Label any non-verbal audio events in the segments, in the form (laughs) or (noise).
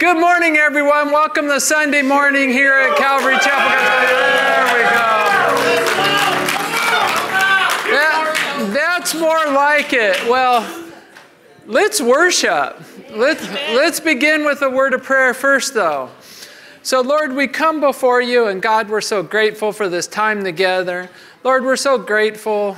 Good morning, everyone. Welcome to Sunday morning here at Calvary Chapel. There we go. That, that's more like it. Well, let's worship. Let's, let's begin with a word of prayer first, though. So, Lord, we come before you, and God, we're so grateful for this time together. Lord, we're so grateful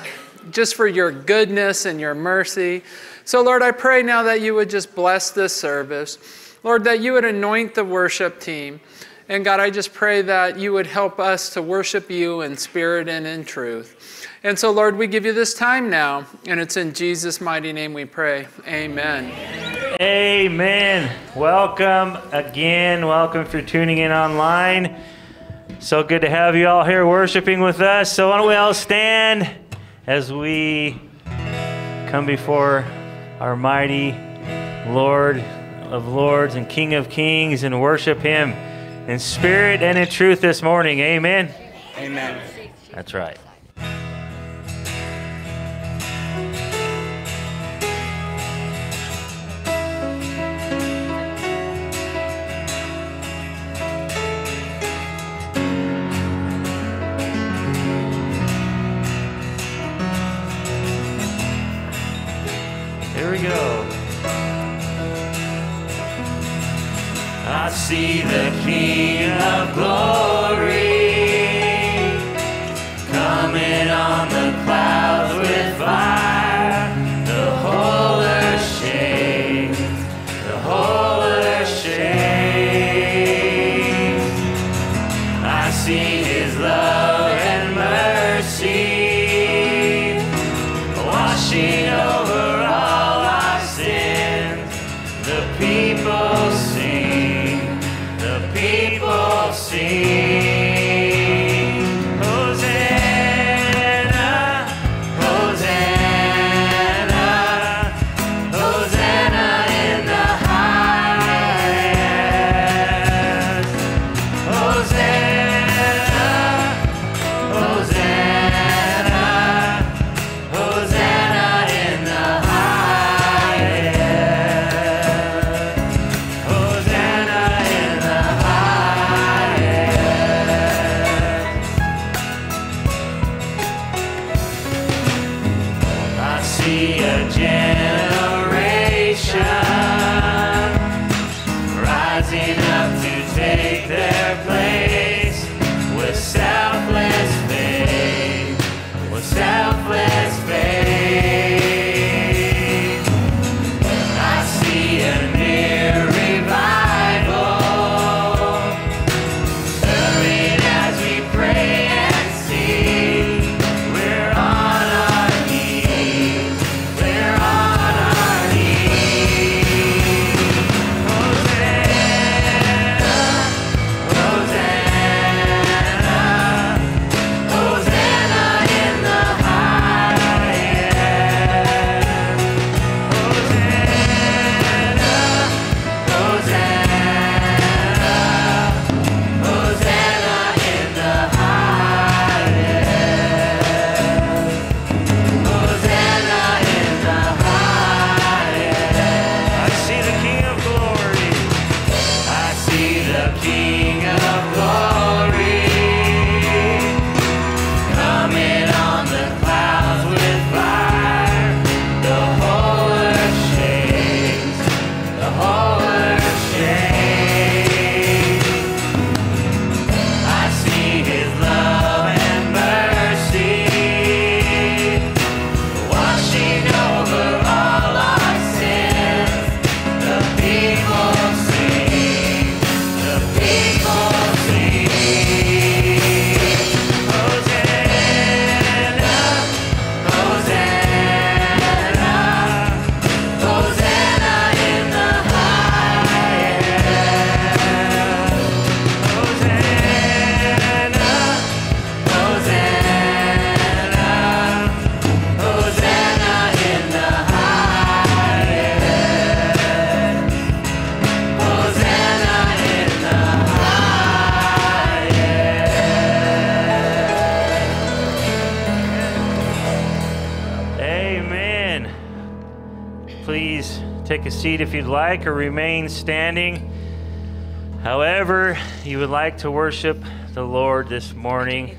just for your goodness and your mercy. So, Lord, I pray now that you would just bless this service. Lord, that you would anoint the worship team. And God, I just pray that you would help us to worship you in spirit and in truth. And so, Lord, we give you this time now, and it's in Jesus' mighty name we pray. Amen. Amen. Welcome again. Welcome for tuning in online. So good to have you all here worshiping with us. So, why don't we all stand as we come before our mighty Lord of Lords and King of Kings and worship Him in spirit and in truth this morning. Amen. Amen. That's right. If you'd like or remain standing However, you would like to worship the Lord this morning.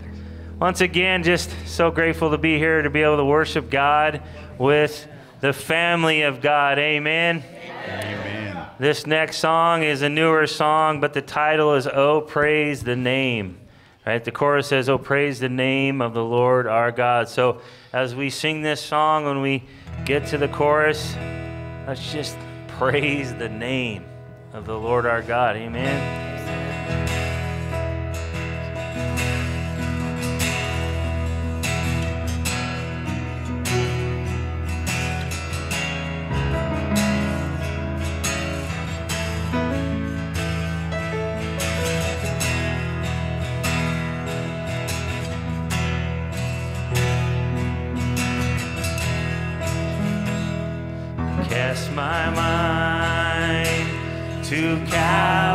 Once again, just so grateful to be here to be able to worship God with the family of God. Amen. Amen. This next song is a newer song, but the title is Oh Praise the Name. Right? The chorus says, Oh praise the name of the Lord our God. So as we sing this song, when we get to the chorus, let's just praise the name of the Lord our God. Amen. To Calvary,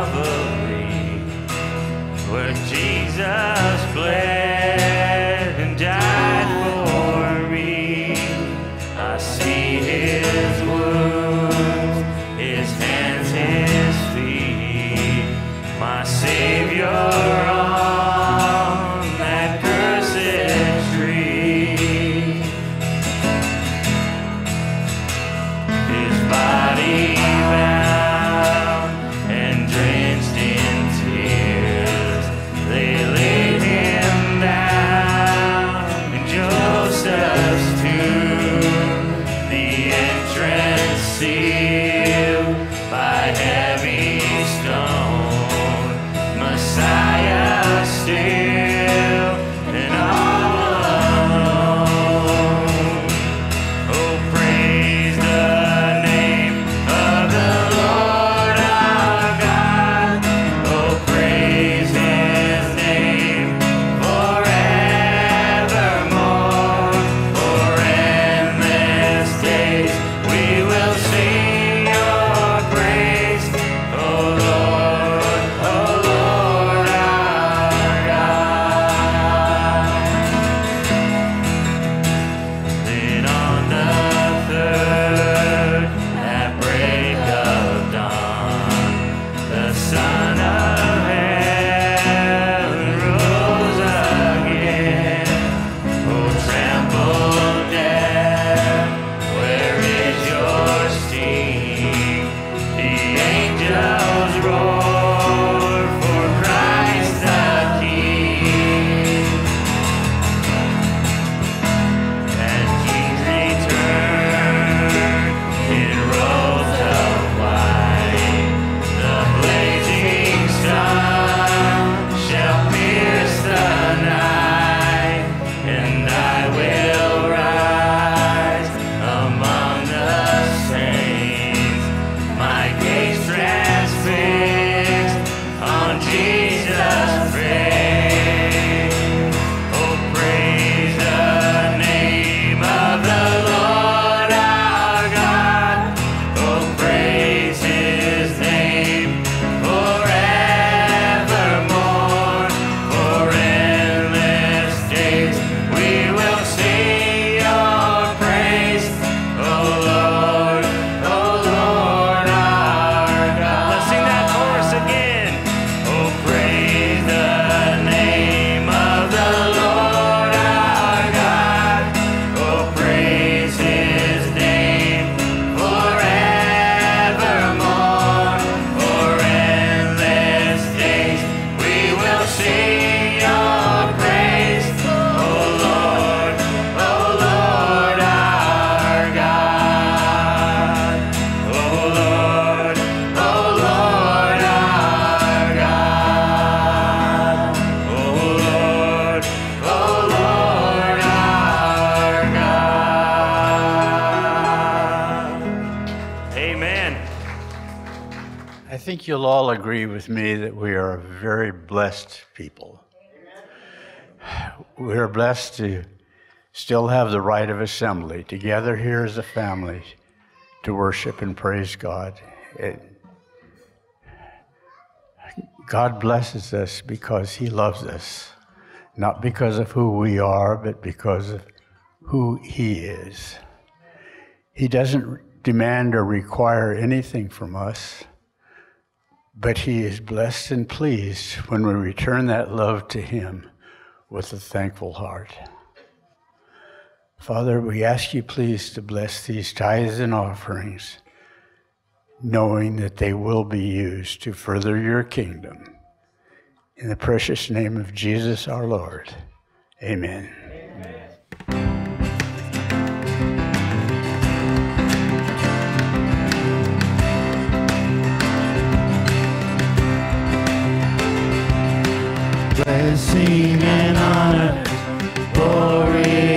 agree with me that we are a very blessed people. We are blessed to still have the right of assembly, to gather here as a family to worship and praise God. It- God blesses us because He loves us, not because of who we are, but because of who He is. He doesn't demand or require anything from us, but He is blessed and pleased when we return that love to Him with a thankful heart. Father, we ask you please to bless these tithes and offerings, knowing that they will be used to further your kingdom. In the precious name of Jesus our Lord, amen. amen. sing and honor, glory.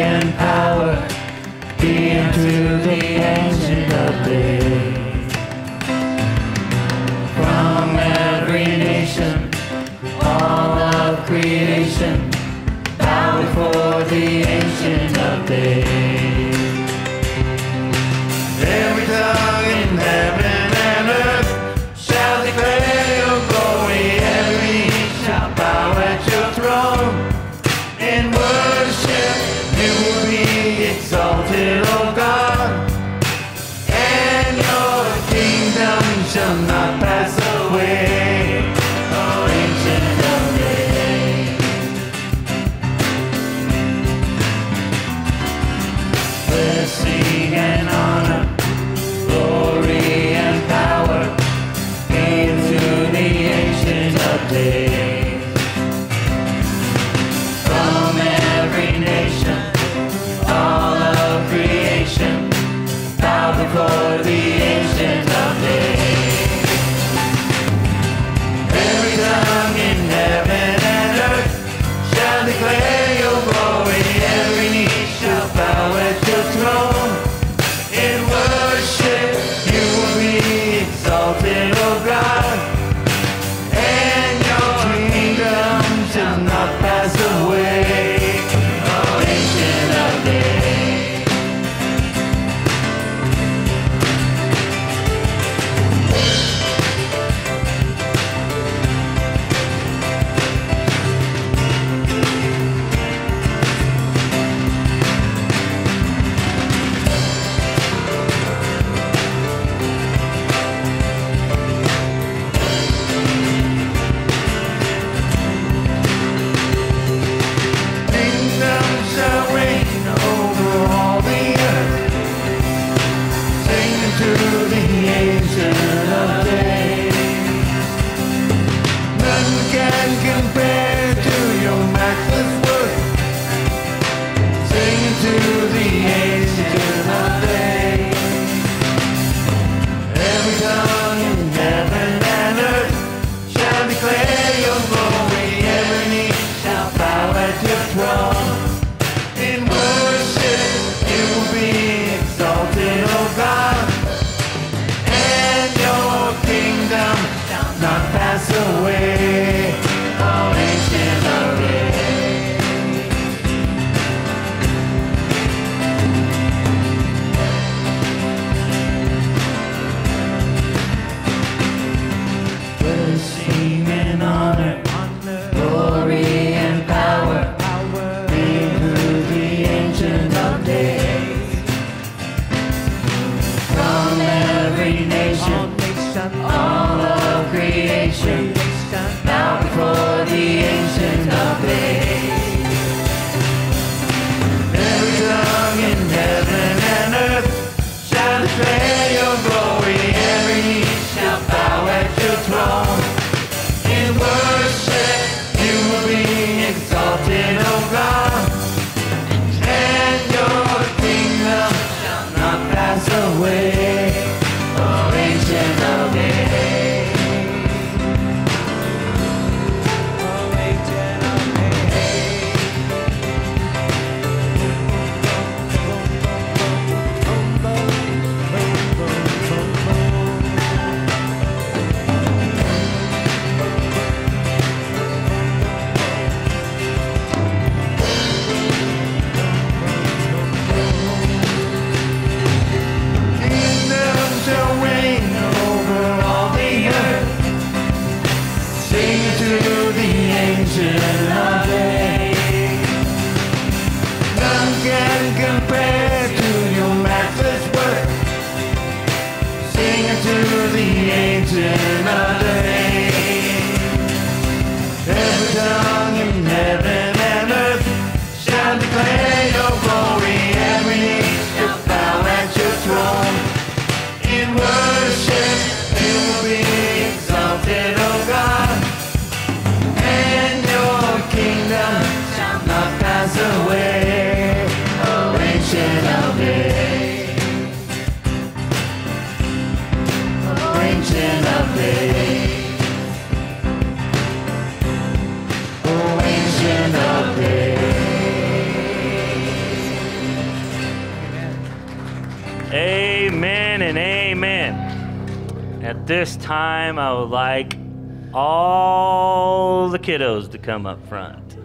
Kiddos to come up front.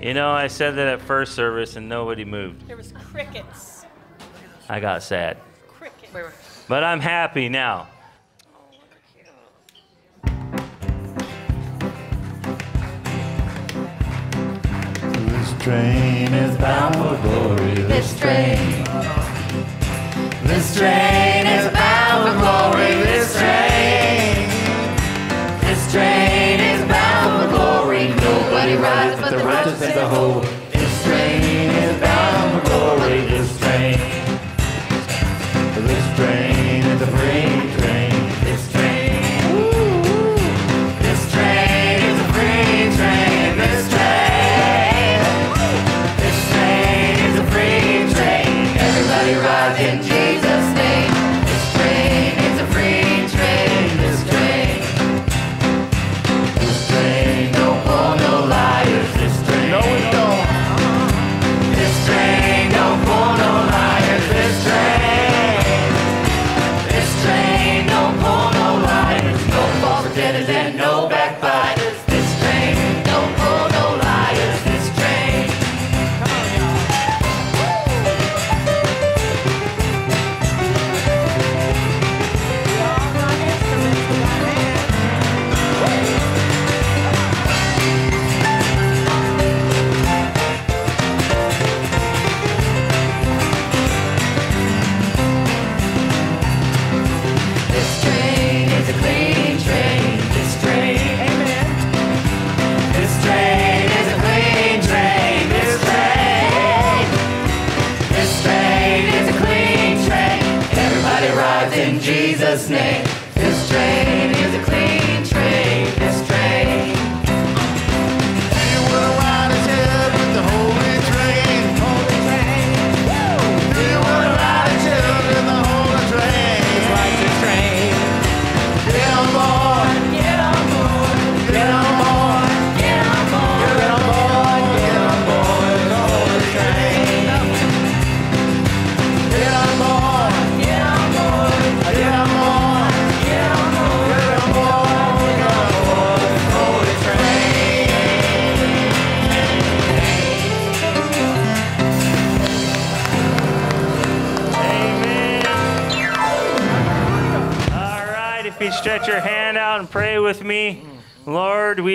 You know, I said that at first service and nobody moved. There was crickets. I got sad. Crickets. But I'm happy now. This train is bound for glory. This train. This train is bound for glory. This train. This train is bound for glory. Nobody rides but the righteous as a whole. This train is bound for glory. This train. This train is a free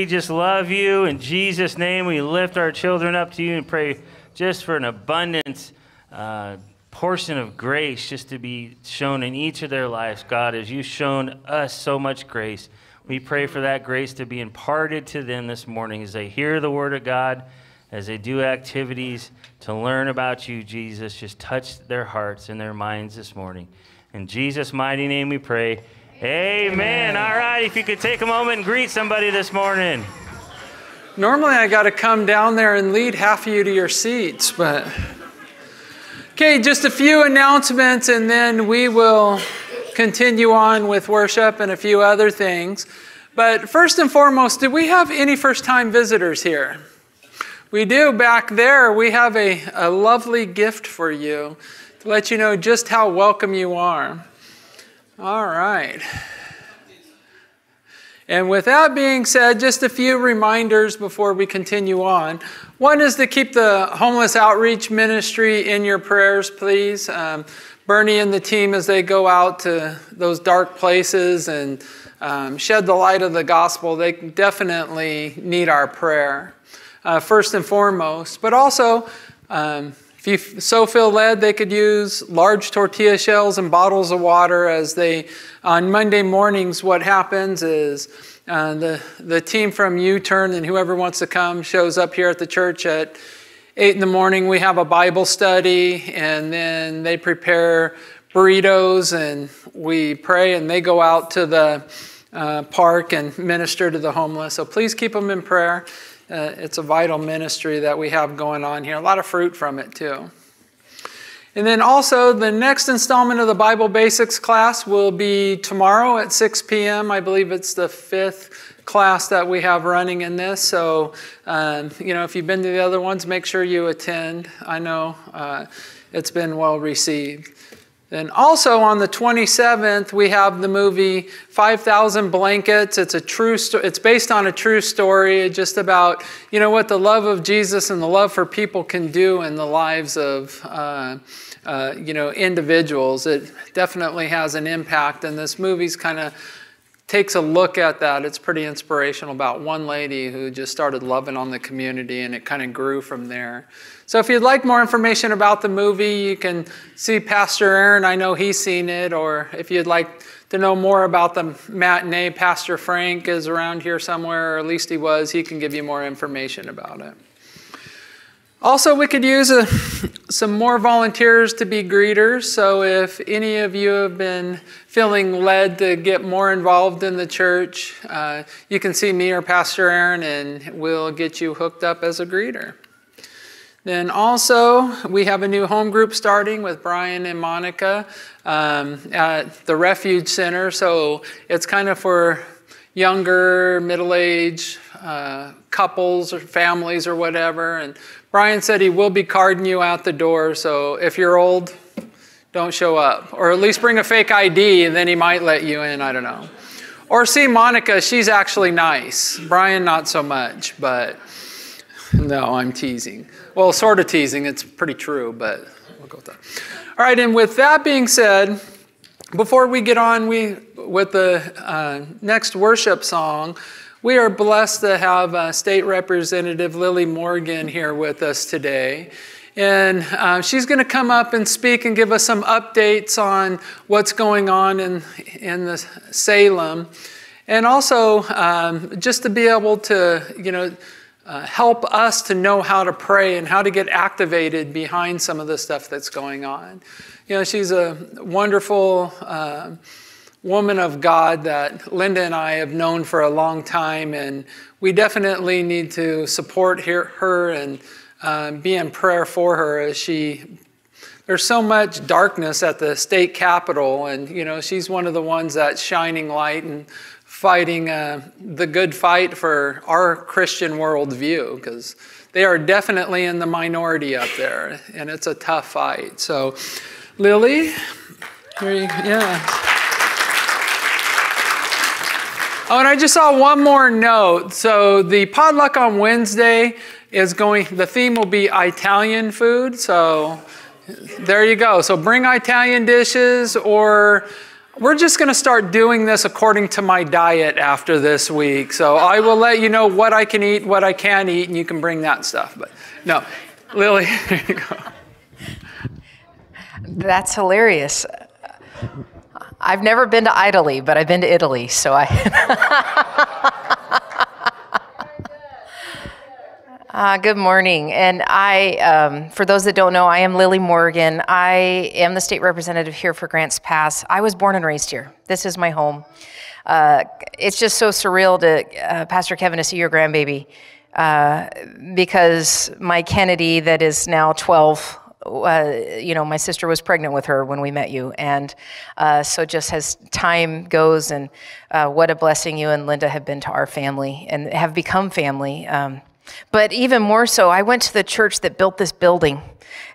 we just love you. In Jesus' name, we lift our children up to you and pray just for an abundance uh, portion of grace just to be shown in each of their lives. God, as you've shown us so much grace, we pray for that grace to be imparted to them this morning as they hear the word of God, as they do activities to learn about you, Jesus. Just touch their hearts and their minds this morning. In Jesus' mighty name we pray. Amen. All right, if you could take a moment and greet somebody this morning. Normally, I got to come down there and lead half of you to your seats, but. Okay, just a few announcements, and then we will continue on with worship and a few other things. But first and foremost, do we have any first time visitors here? We do. Back there, we have a, a lovely gift for you to let you know just how welcome you are. All right. And with that being said, just a few reminders before we continue on. One is to keep the homeless outreach ministry in your prayers, please. Um, Bernie and the team, as they go out to those dark places and um, shed the light of the gospel, they definitely need our prayer, uh, first and foremost. But also, um, if you so feel led, they could use large tortilla shells and bottles of water as they, on Monday mornings, what happens is uh, the, the team from U Turn and whoever wants to come shows up here at the church at 8 in the morning. We have a Bible study, and then they prepare burritos, and we pray, and they go out to the uh, park and minister to the homeless. So please keep them in prayer. Uh, it's a vital ministry that we have going on here. A lot of fruit from it, too. And then also, the next installment of the Bible Basics class will be tomorrow at 6 p.m. I believe it's the fifth class that we have running in this. So, um, you know, if you've been to the other ones, make sure you attend. I know uh, it's been well received. And also on the 27th, we have the movie 5,000 Blankets. It's a true it's based on a true story just about, you know, what the love of Jesus and the love for people can do in the lives of, uh, uh, you know, individuals. It definitely has an impact. And this movie's kind of takes a look at that. It's pretty inspirational about one lady who just started loving on the community and it kind of grew from there. So if you'd like more information about the movie, you can see Pastor Aaron. I know he's seen it. Or if you'd like to know more about the matinee, Pastor Frank is around here somewhere, or at least he was. He can give you more information about it. Also, we could use a, some more volunteers to be greeters. So, if any of you have been feeling led to get more involved in the church, uh, you can see me or Pastor Aaron, and we'll get you hooked up as a greeter. Then also, we have a new home group starting with Brian and Monica um, at the Refuge Center. So, it's kind of for younger, middle-aged uh, couples or families or whatever. And Brian said he will be carding you out the door, so if you're old, don't show up. Or at least bring a fake ID and then he might let you in, I don't know. Or see Monica, she's actually nice. Brian, not so much, but no, I'm teasing. Well, sort of teasing, it's pretty true, but we'll go with that. All right, and with that being said, before we get on we, with the uh, next worship song, we are blessed to have uh, State Representative Lily Morgan here with us today. And uh, she's going to come up and speak and give us some updates on what's going on in, in the Salem. And also um, just to be able to, you know, uh, help us to know how to pray and how to get activated behind some of the stuff that's going on. You know, she's a wonderful uh, woman of God that Linda and I have known for a long time, and we definitely need to support her and uh, be in prayer for her as she. There's so much darkness at the state capitol, and you know she's one of the ones that's shining light and fighting uh, the good fight for our Christian worldview because they are definitely in the minority up there, and it's a tough fight. So, Lily, here you, yeah. Oh, and I just saw one more note. So the potluck on Wednesday is going, the theme will be Italian food. So there you go. So bring Italian dishes, or we're just going to start doing this according to my diet after this week. So I will let you know what I can eat, what I can't eat, and you can bring that stuff. But no, Lily, (laughs) there you go. That's hilarious. I've never been to Italy, but I've been to Italy, so I. (laughs) uh, good morning. And I, um, for those that don't know, I am Lily Morgan. I am the state representative here for Grants Pass. I was born and raised here. This is my home. Uh, it's just so surreal to, uh, Pastor Kevin, to see your grandbaby. Uh, because my Kennedy, that is now 12, uh, you know, my sister was pregnant with her when we met you. And uh, so, just as time goes, and uh, what a blessing you and Linda have been to our family and have become family. Um, but even more so, I went to the church that built this building.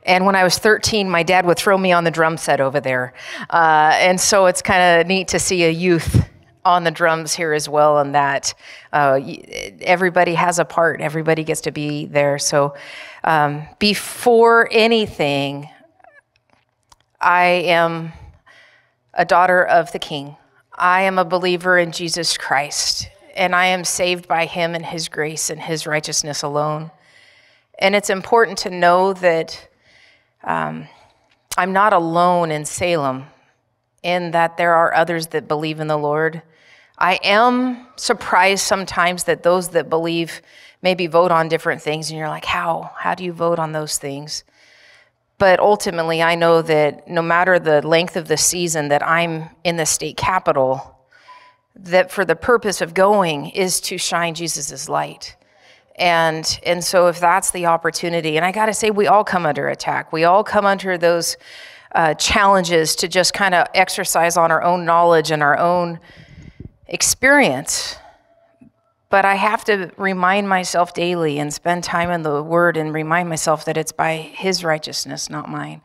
And when I was 13, my dad would throw me on the drum set over there. Uh, and so it's kind of neat to see a youth on the drums here as well, and that uh, everybody has a part, everybody gets to be there. So um, before anything, I am a daughter of the King. I am a believer in Jesus Christ, and I am saved by Him and His grace and His righteousness alone. And it's important to know that um, I'm not alone in Salem, in that there are others that believe in the Lord. I am surprised sometimes that those that believe maybe vote on different things and you're like, how? How do you vote on those things? But ultimately, I know that no matter the length of the season that I'm in the state capitol, that for the purpose of going is to shine Jesus' light. And, and so, if that's the opportunity, and I got to say, we all come under attack. We all come under those uh, challenges to just kind of exercise on our own knowledge and our own experience. But I have to remind myself daily and spend time in the Word and remind myself that it's by His righteousness, not mine,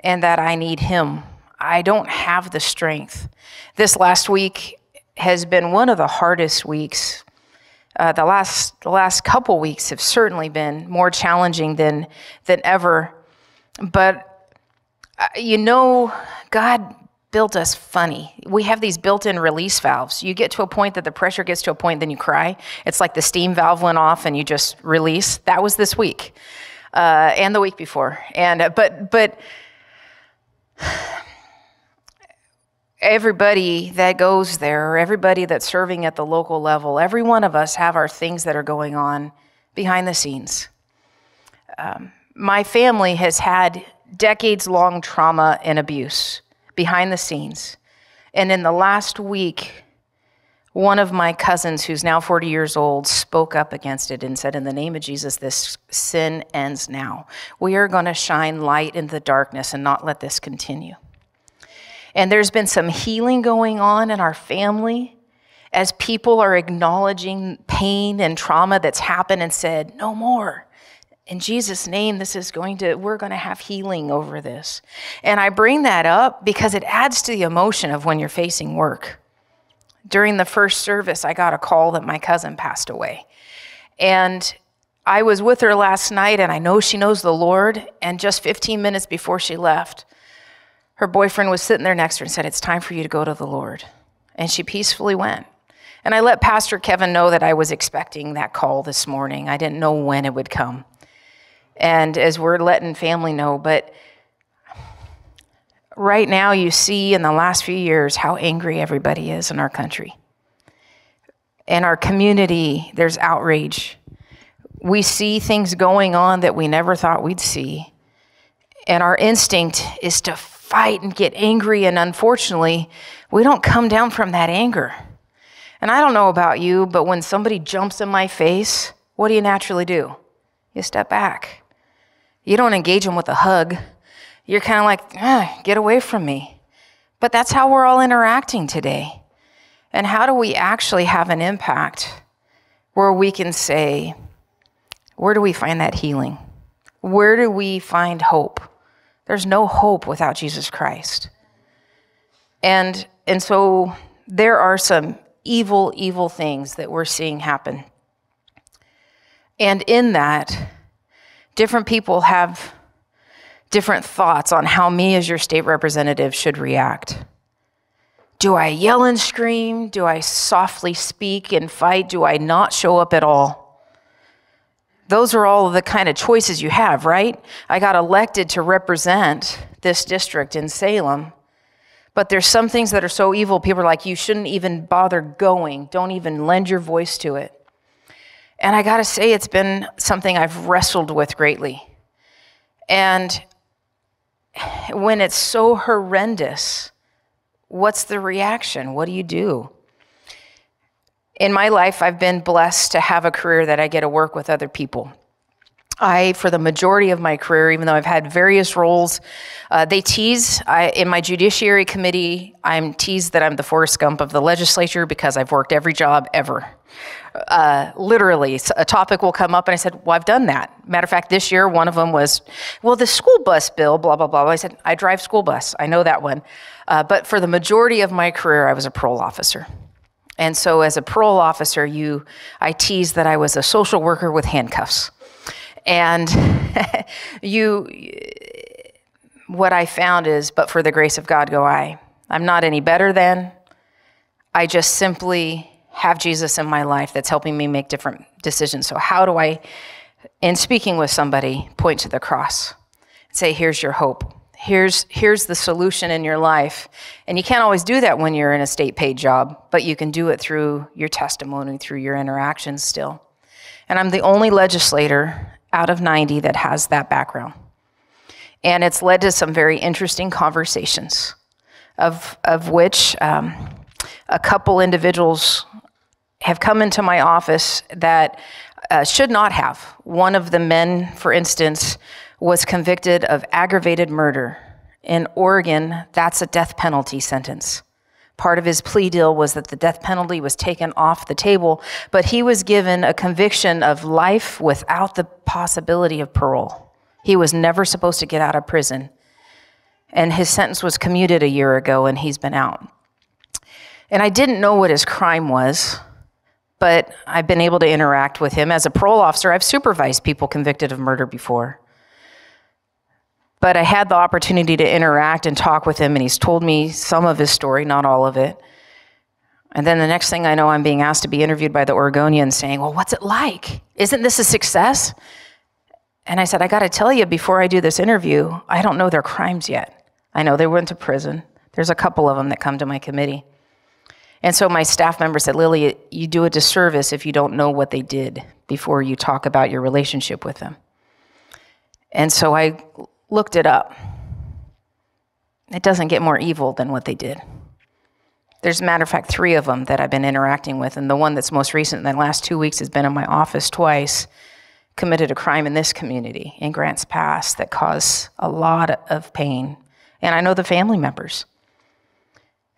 and that I need Him. I don't have the strength. This last week has been one of the hardest weeks. Uh, the last the last couple weeks have certainly been more challenging than than ever. But uh, you know, God built us funny. We have these built-in release valves. You get to a point that the pressure gets to a point, then you cry. It's like the steam valve went off and you just release. That was this week, uh, and the week before. And uh, but but everybody that goes there, everybody that's serving at the local level, every one of us have our things that are going on behind the scenes. Um, my family has had decades long trauma and abuse behind the scenes. And in the last week, one of my cousins, who's now 40 years old, spoke up against it and said, In the name of Jesus, this sin ends now. We are going to shine light in the darkness and not let this continue. And there's been some healing going on in our family as people are acknowledging pain and trauma that's happened and said, No more. In Jesus' name, this is going to, we're going to have healing over this. And I bring that up because it adds to the emotion of when you're facing work. During the first service, I got a call that my cousin passed away. And I was with her last night, and I know she knows the Lord. And just 15 minutes before she left, her boyfriend was sitting there next to her and said, It's time for you to go to the Lord. And she peacefully went. And I let Pastor Kevin know that I was expecting that call this morning. I didn't know when it would come. And as we're letting family know, but right now you see in the last few years how angry everybody is in our country. In our community, there's outrage. We see things going on that we never thought we'd see. And our instinct is to fight and get angry. And unfortunately, we don't come down from that anger. And I don't know about you, but when somebody jumps in my face, what do you naturally do? You step back. You don't engage them with a hug. You're kind of like, ah, get away from me. But that's how we're all interacting today. And how do we actually have an impact where we can say, where do we find that healing? Where do we find hope? There's no hope without Jesus Christ. And, and so there are some evil, evil things that we're seeing happen. And in that, different people have different thoughts on how me, as your state representative, should react. Do I yell and scream? Do I softly speak and fight? Do I not show up at all? Those are all the kind of choices you have, right? I got elected to represent this district in Salem. But there's some things that are so evil, people are like, you shouldn't even bother going. Don't even lend your voice to it. And I got to say, it's been something I've wrestled with greatly. And when it's so horrendous, what's the reaction? What do you do? In my life, I've been blessed to have a career that I get to work with other people. I, for the majority of my career, even though I've had various roles, uh, they tease. I, in my judiciary committee, I'm teased that I'm the Forrest Gump of the legislature because I've worked every job ever. Uh, literally, a topic will come up, and I said, Well, I've done that. Matter of fact, this year, one of them was, Well, the school bus bill, blah, blah, blah. I said, I drive school bus. I know that one. Uh, but for the majority of my career, I was a parole officer. And so, as a parole officer, you, I teased that I was a social worker with handcuffs. And (laughs) you, what I found is, but for the grace of God go I. I'm not any better than. I just simply have Jesus in my life that's helping me make different decisions. So, how do I, in speaking with somebody, point to the cross? Say, here's your hope. Here's, here's the solution in your life. And you can't always do that when you're in a state paid job, but you can do it through your testimony, through your interactions still. And I'm the only legislator out of 90 that has that background. And it's led to some very interesting conversations, of, of which um, a couple individuals have come into my office that uh, should not have. One of the men, for instance, was convicted of aggravated murder. In Oregon, that's a death penalty sentence. Part of his plea deal was that the death penalty was taken off the table, but he was given a conviction of life without the possibility of parole. He was never supposed to get out of prison. And his sentence was commuted a year ago, and he's been out. And I didn't know what his crime was, but I've been able to interact with him. As a parole officer, I've supervised people convicted of murder before. But I had the opportunity to interact and talk with him, and he's told me some of his story, not all of it. And then the next thing I know, I'm being asked to be interviewed by the Oregonian saying, Well, what's it like? Isn't this a success? And I said, I got to tell you, before I do this interview, I don't know their crimes yet. I know they went to prison. There's a couple of them that come to my committee. And so my staff member said, Lily, you do a disservice if you don't know what they did before you talk about your relationship with them. And so I looked it up. It doesn't get more evil than what they did. There's a matter of fact three of them that I've been interacting with, and the one that's most recent in the last two weeks has been in my office twice. Committed a crime in this community in Grants Pass that caused a lot of pain, and I know the family members.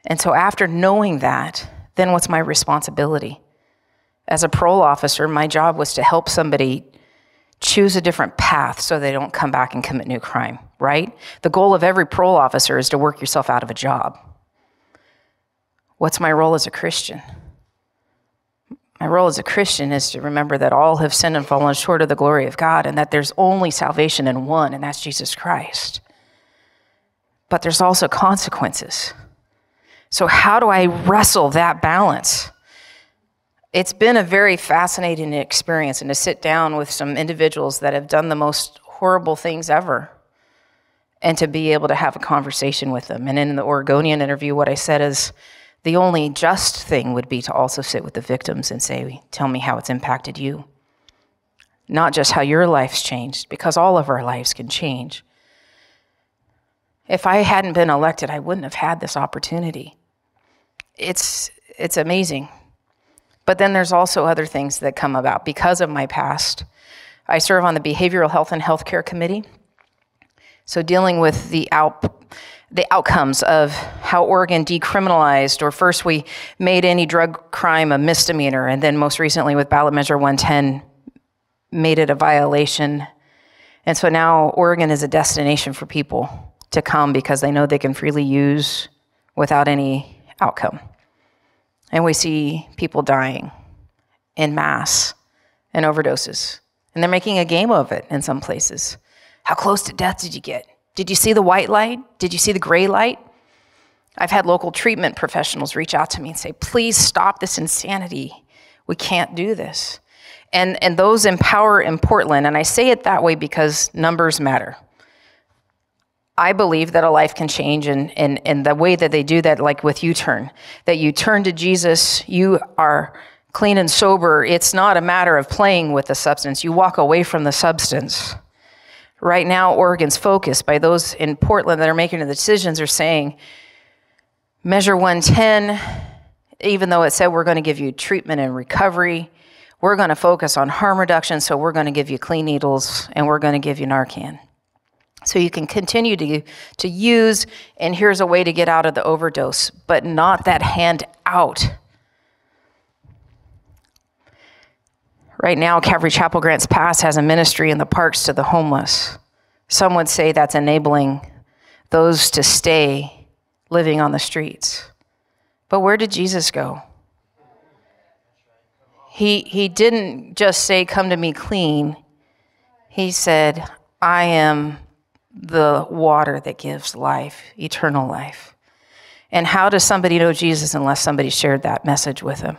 And so, after knowing that, then what's my responsibility? As a parole officer, my job was to help somebody choose a different path so they don't come back and commit new crime, right? The goal of every parole officer is to work yourself out of a job. What's my role as a Christian? My role as a Christian is to remember that all have sinned and fallen short of the glory of God and that there's only salvation in one, and that's Jesus Christ. But there's also consequences. So, how do I wrestle that balance? It's been a very fascinating experience, and to sit down with some individuals that have done the most horrible things ever and to be able to have a conversation with them. And in the Oregonian interview, what I said is the only just thing would be to also sit with the victims and say, Tell me how it's impacted you. Not just how your life's changed, because all of our lives can change. If I hadn't been elected, I wouldn't have had this opportunity. It's, it's amazing. But then there's also other things that come about because of my past. I serve on the Behavioral Health and Healthcare Committee. So dealing with the out, the outcomes of how Oregon decriminalized, or first we made any drug crime a misdemeanor, and then most recently with ballot measure 110, made it a violation. And so now Oregon is a destination for people to come because they know they can freely use without any outcome. And we see people dying in mass and overdoses. And they're making a game of it in some places. How close to death did you get? Did you see the white light? Did you see the gray light? I've had local treatment professionals reach out to me and say, please stop this insanity. We can't do this. And, and those in power in Portland, and I say it that way because numbers matter. I believe that a life can change, and, and, and the way that they do that, like with U turn, that you turn to Jesus, you are clean and sober. It's not a matter of playing with the substance, you walk away from the substance. Right now, Oregon's focus by those in Portland that are making the decisions are saying, Measure 110, even though it said we're going to give you treatment and recovery, we're going to focus on harm reduction, so we're going to give you clean needles and we're going to give you Narcan. So you can continue to, to use, and here's a way to get out of the overdose, but not that hand out. Right now, Calvary Chapel Grants Pass has a ministry in the parks to the homeless. Some would say that's enabling those to stay living on the streets. But where did Jesus go? He, he didn't just say, Come to me clean. He said, I am the water that gives life, eternal life. And how does somebody know Jesus unless somebody shared that message with them?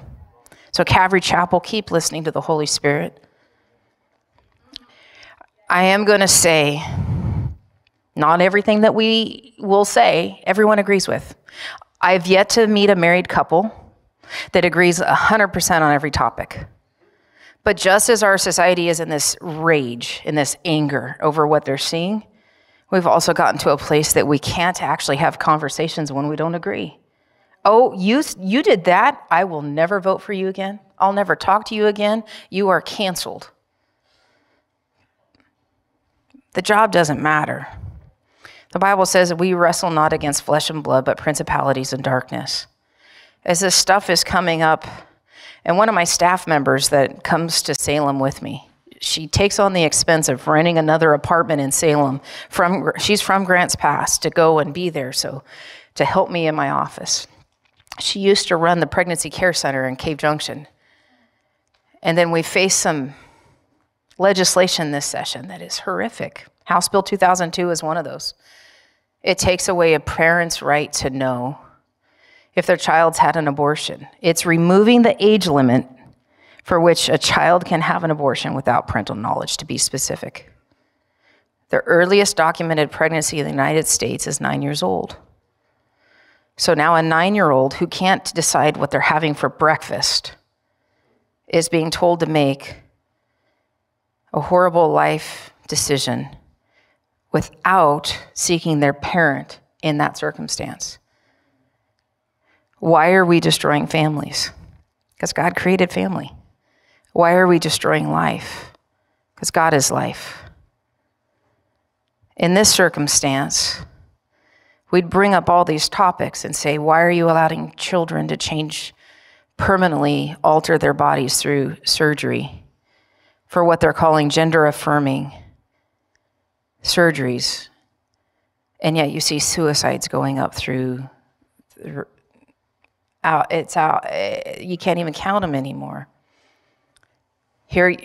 So, Calvary Chapel, keep listening to the Holy Spirit. I am going to say, not everything that we will say, everyone agrees with. I've yet to meet a married couple that agrees 100% on every topic. But just as our society is in this rage, in this anger over what they're seeing, We've also gotten to a place that we can't actually have conversations when we don't agree. Oh, you, you did that? I will never vote for you again. I'll never talk to you again. You are canceled. The job doesn't matter. The Bible says we wrestle not against flesh and blood, but principalities and darkness. As this stuff is coming up, and one of my staff members that comes to Salem with me, she takes on the expense of renting another apartment in Salem. From she's from Grants Pass to go and be there, so to help me in my office. She used to run the pregnancy care center in Cave Junction, and then we faced some legislation this session that is horrific. House Bill 2002 is one of those. It takes away a parent's right to know if their child's had an abortion. It's removing the age limit for which a child can have an abortion without parental knowledge, to be specific. The earliest documented pregnancy in the United States is nine years old. So now a nine year old who can't decide what they're having for breakfast is being told to make a horrible life decision without seeking their parent in that circumstance. Why are we destroying families? Because God created family. Why are we destroying life? Because God is life. In this circumstance, we'd bring up all these topics and say, why are you allowing children to change, permanently alter their bodies through surgery for what they're calling gender affirming surgeries? And yet you see suicides going up through, out, it's out, eh, you can't even count them anymore. Here,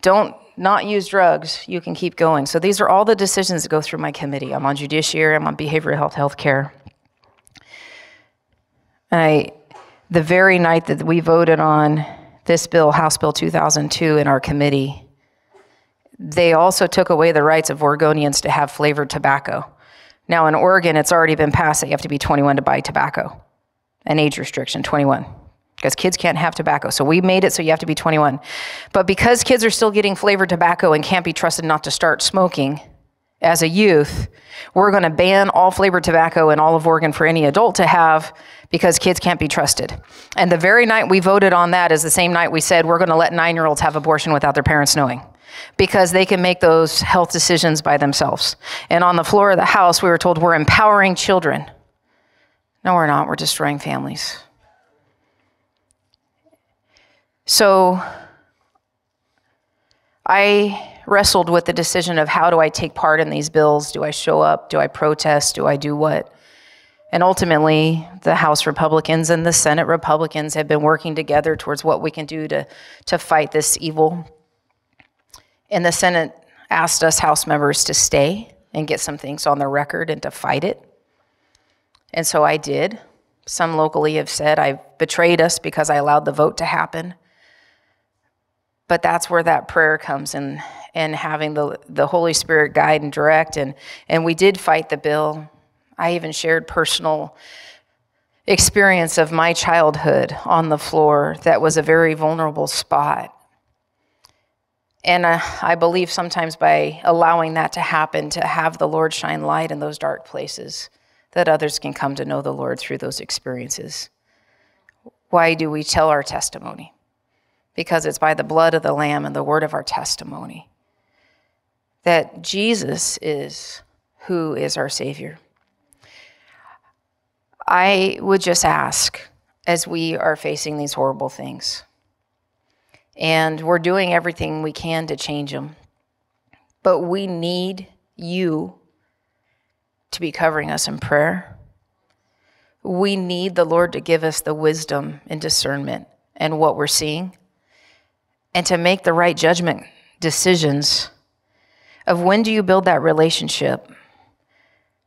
don't not use drugs. You can keep going. So these are all the decisions that go through my committee. I'm on judiciary. I'm on behavioral health, health care. And I, the very night that we voted on this bill, House Bill 2002, in our committee, they also took away the rights of Oregonians to have flavored tobacco. Now in Oregon, it's already been passed that you have to be 21 to buy tobacco, an age restriction, 21 because kids can't have tobacco. So we made it so you have to be 21. But because kids are still getting flavored tobacco and can't be trusted not to start smoking as a youth, we're going to ban all flavored tobacco in all of Oregon for any adult to have because kids can't be trusted. And the very night we voted on that is the same night we said we're going to let nine year olds have abortion without their parents knowing because they can make those health decisions by themselves. And on the floor of the House, we were told we're empowering children. No, we're not. We're destroying families. So I wrestled with the decision of how do I take part in these bills? Do I show up? Do I protest? Do I do what? And ultimately, the House Republicans and the Senate Republicans have been working together towards what we can do to, to fight this evil. And the Senate asked us House members to stay and get some things on the record and to fight it. And so I did. Some locally have said I betrayed us because I allowed the vote to happen but that's where that prayer comes in and having the, the Holy Spirit guide and direct. And, and we did fight the bill. I even shared personal experience of my childhood on the floor that was a very vulnerable spot. And uh, I believe sometimes by allowing that to happen, to have the Lord shine light in those dark places, that others can come to know the Lord through those experiences. Why do we tell our testimony? Because it's by the blood of the Lamb and the word of our testimony that Jesus is who is our Savior. I would just ask as we are facing these horrible things, and we're doing everything we can to change them, but we need you to be covering us in prayer. We need the Lord to give us the wisdom and discernment and what we're seeing and to make the right judgment decisions of when do you build that relationship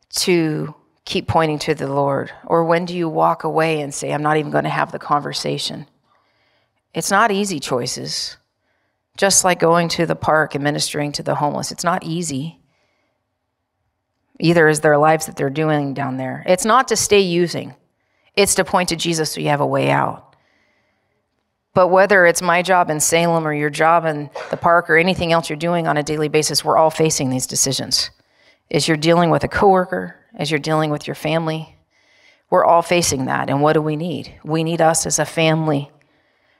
to keep pointing to the Lord? Or when do you walk away and say, I'm not even going to have the conversation? It's not easy choices. Just like going to the park and ministering to the homeless, it's not easy. Either is their lives that they're doing down there. It's not to stay using, it's to point to Jesus so you have a way out. But whether it's my job in Salem or your job in the park or anything else you're doing on a daily basis, we're all facing these decisions. As you're dealing with a coworker, as you're dealing with your family, We're all facing that. And what do we need? We need us as a family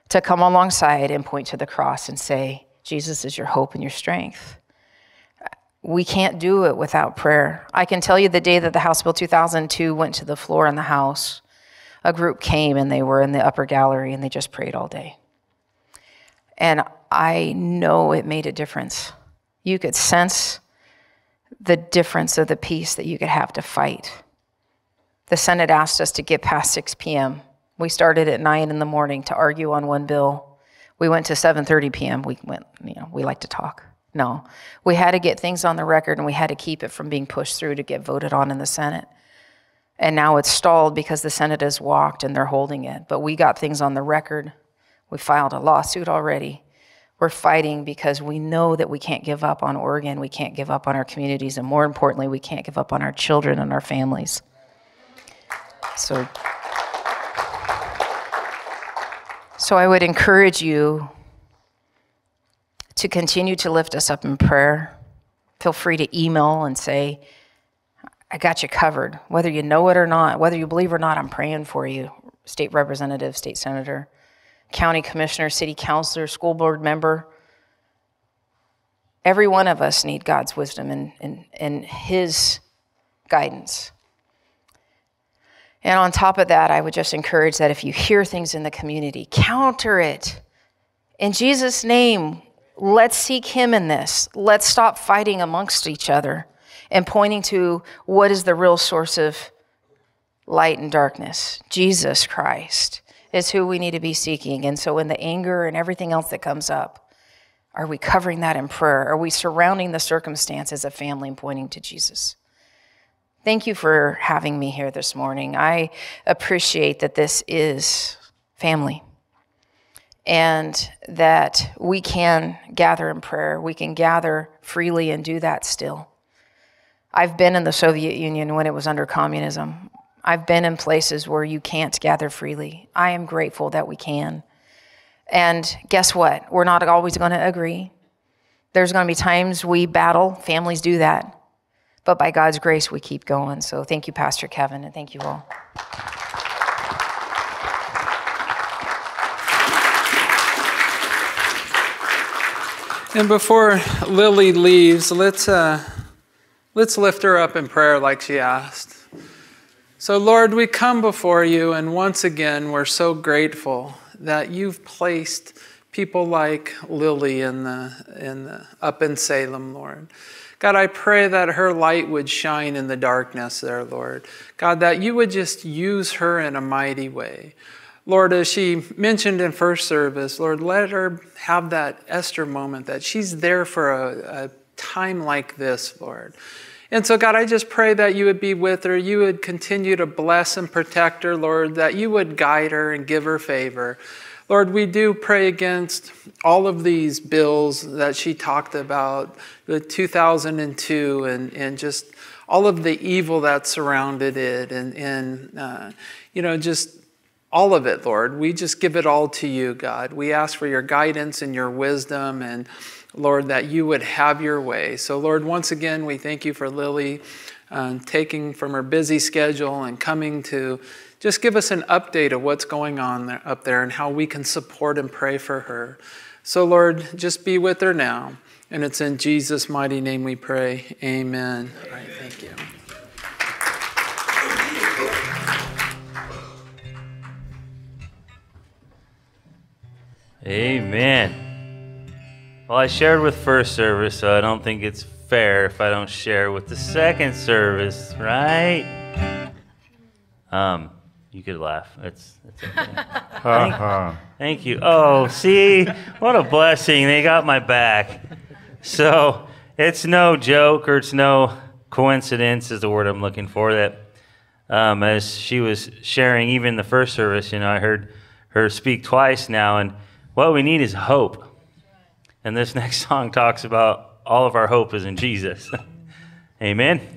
to come alongside and point to the cross and say, Jesus is your hope and your strength. We can't do it without prayer. I can tell you the day that the House Bill 2002 went to the floor in the House, a group came and they were in the upper gallery and they just prayed all day. And I know it made a difference. You could sense the difference of the peace that you could have to fight. The Senate asked us to get past 6 p.m. We started at 9 in the morning to argue on one bill. We went to 7:30 p.m. We went, you know, we like to talk. No. We had to get things on the record and we had to keep it from being pushed through to get voted on in the Senate. And now it's stalled because the Senate has walked and they're holding it. But we got things on the record. We filed a lawsuit already. We're fighting because we know that we can't give up on Oregon, we can't give up on our communities, and more importantly, we can't give up on our children and our families. So, so I would encourage you to continue to lift us up in prayer. Feel free to email and say, I got you covered. Whether you know it or not, whether you believe or not, I'm praying for you. State representative, state senator county commissioner, city councilor, school board member. Every one of us need God's wisdom and, and, and His guidance. And on top of that, I would just encourage that if you hear things in the community, counter it. In Jesus' name, let's seek Him in this. Let's stop fighting amongst each other and pointing to what is the real source of light and darkness Jesus Christ is who we need to be seeking. And so, in the anger and everything else that comes up, are we covering that in prayer? Are we surrounding the circumstance as a family and pointing to Jesus? Thank you for having me here this morning. I appreciate that this is family and that we can gather in prayer. We can gather freely and do that still. I've been in the Soviet Union when it was under communism. I've been in places where you can't gather freely. I am grateful that we can. And guess what? We're not always going to agree. There's going to be times we battle, families do that. But by God's grace, we keep going. So thank you, Pastor Kevin, and thank you all. And before Lily leaves, let's, uh, let's lift her up in prayer like she asked. So, Lord, we come before you, and once again, we're so grateful that you've placed people like Lily in the, in the, up in Salem, Lord. God, I pray that her light would shine in the darkness there, Lord. God, that you would just use her in a mighty way. Lord, as she mentioned in first service, Lord, let her have that Esther moment that she's there for a, a time like this, Lord. And so, God, I just pray that you would be with her. You would continue to bless and protect her, Lord, that you would guide her and give her favor. Lord, we do pray against all of these bills that she talked about, the 2002, and, and just all of the evil that surrounded it, and, and uh, you know, just all of it, Lord. We just give it all to you, God. We ask for your guidance and your wisdom and Lord, that you would have your way. So, Lord, once again, we thank you for Lily uh, taking from her busy schedule and coming to just give us an update of what's going on there, up there and how we can support and pray for her. So, Lord, just be with her now. And it's in Jesus' mighty name we pray. Amen. All right, thank you. Amen. Well, I shared with first service, so I don't think it's fair if I don't share with the second service, right? Um, you could laugh. It's, it's okay. (laughs) thank, thank you. Oh, see, what a blessing. They got my back. So it's no joke or it's no coincidence, is the word I'm looking for. That um, as she was sharing, even the first service, you know, I heard her speak twice now, and what we need is hope. And this (laughs) next song talks about all of our hope is in Jesus. (laughs) Amen.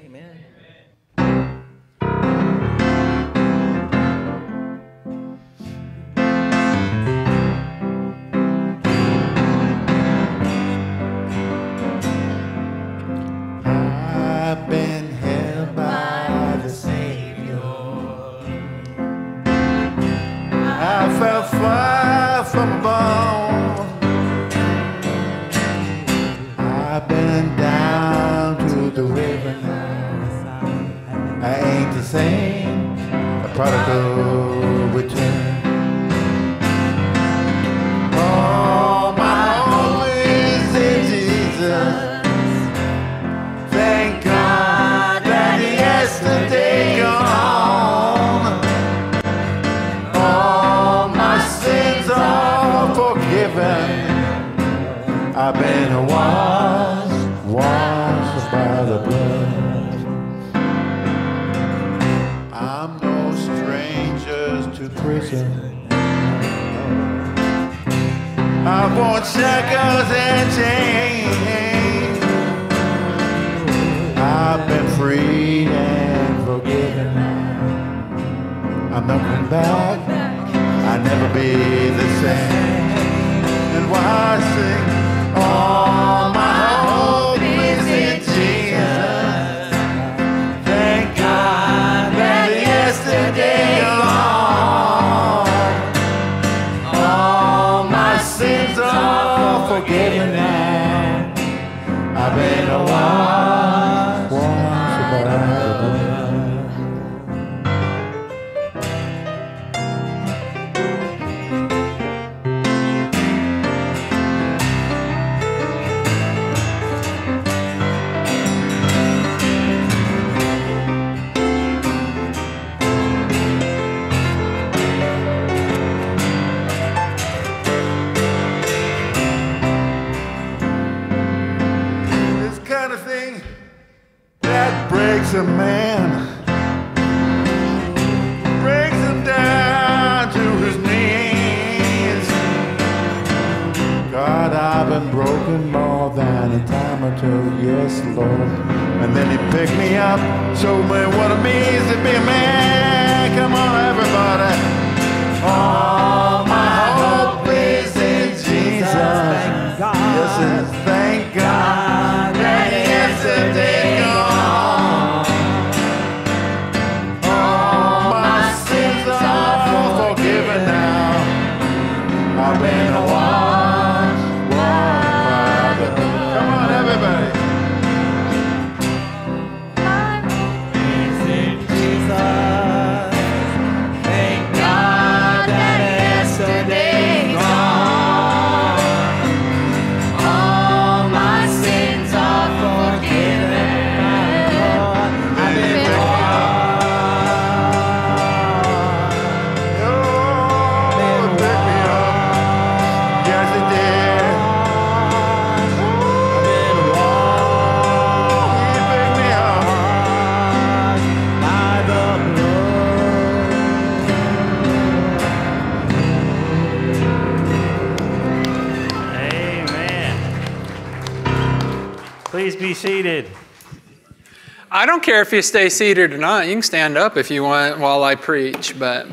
Care if you stay seated or not. You can stand up if you want while I preach, but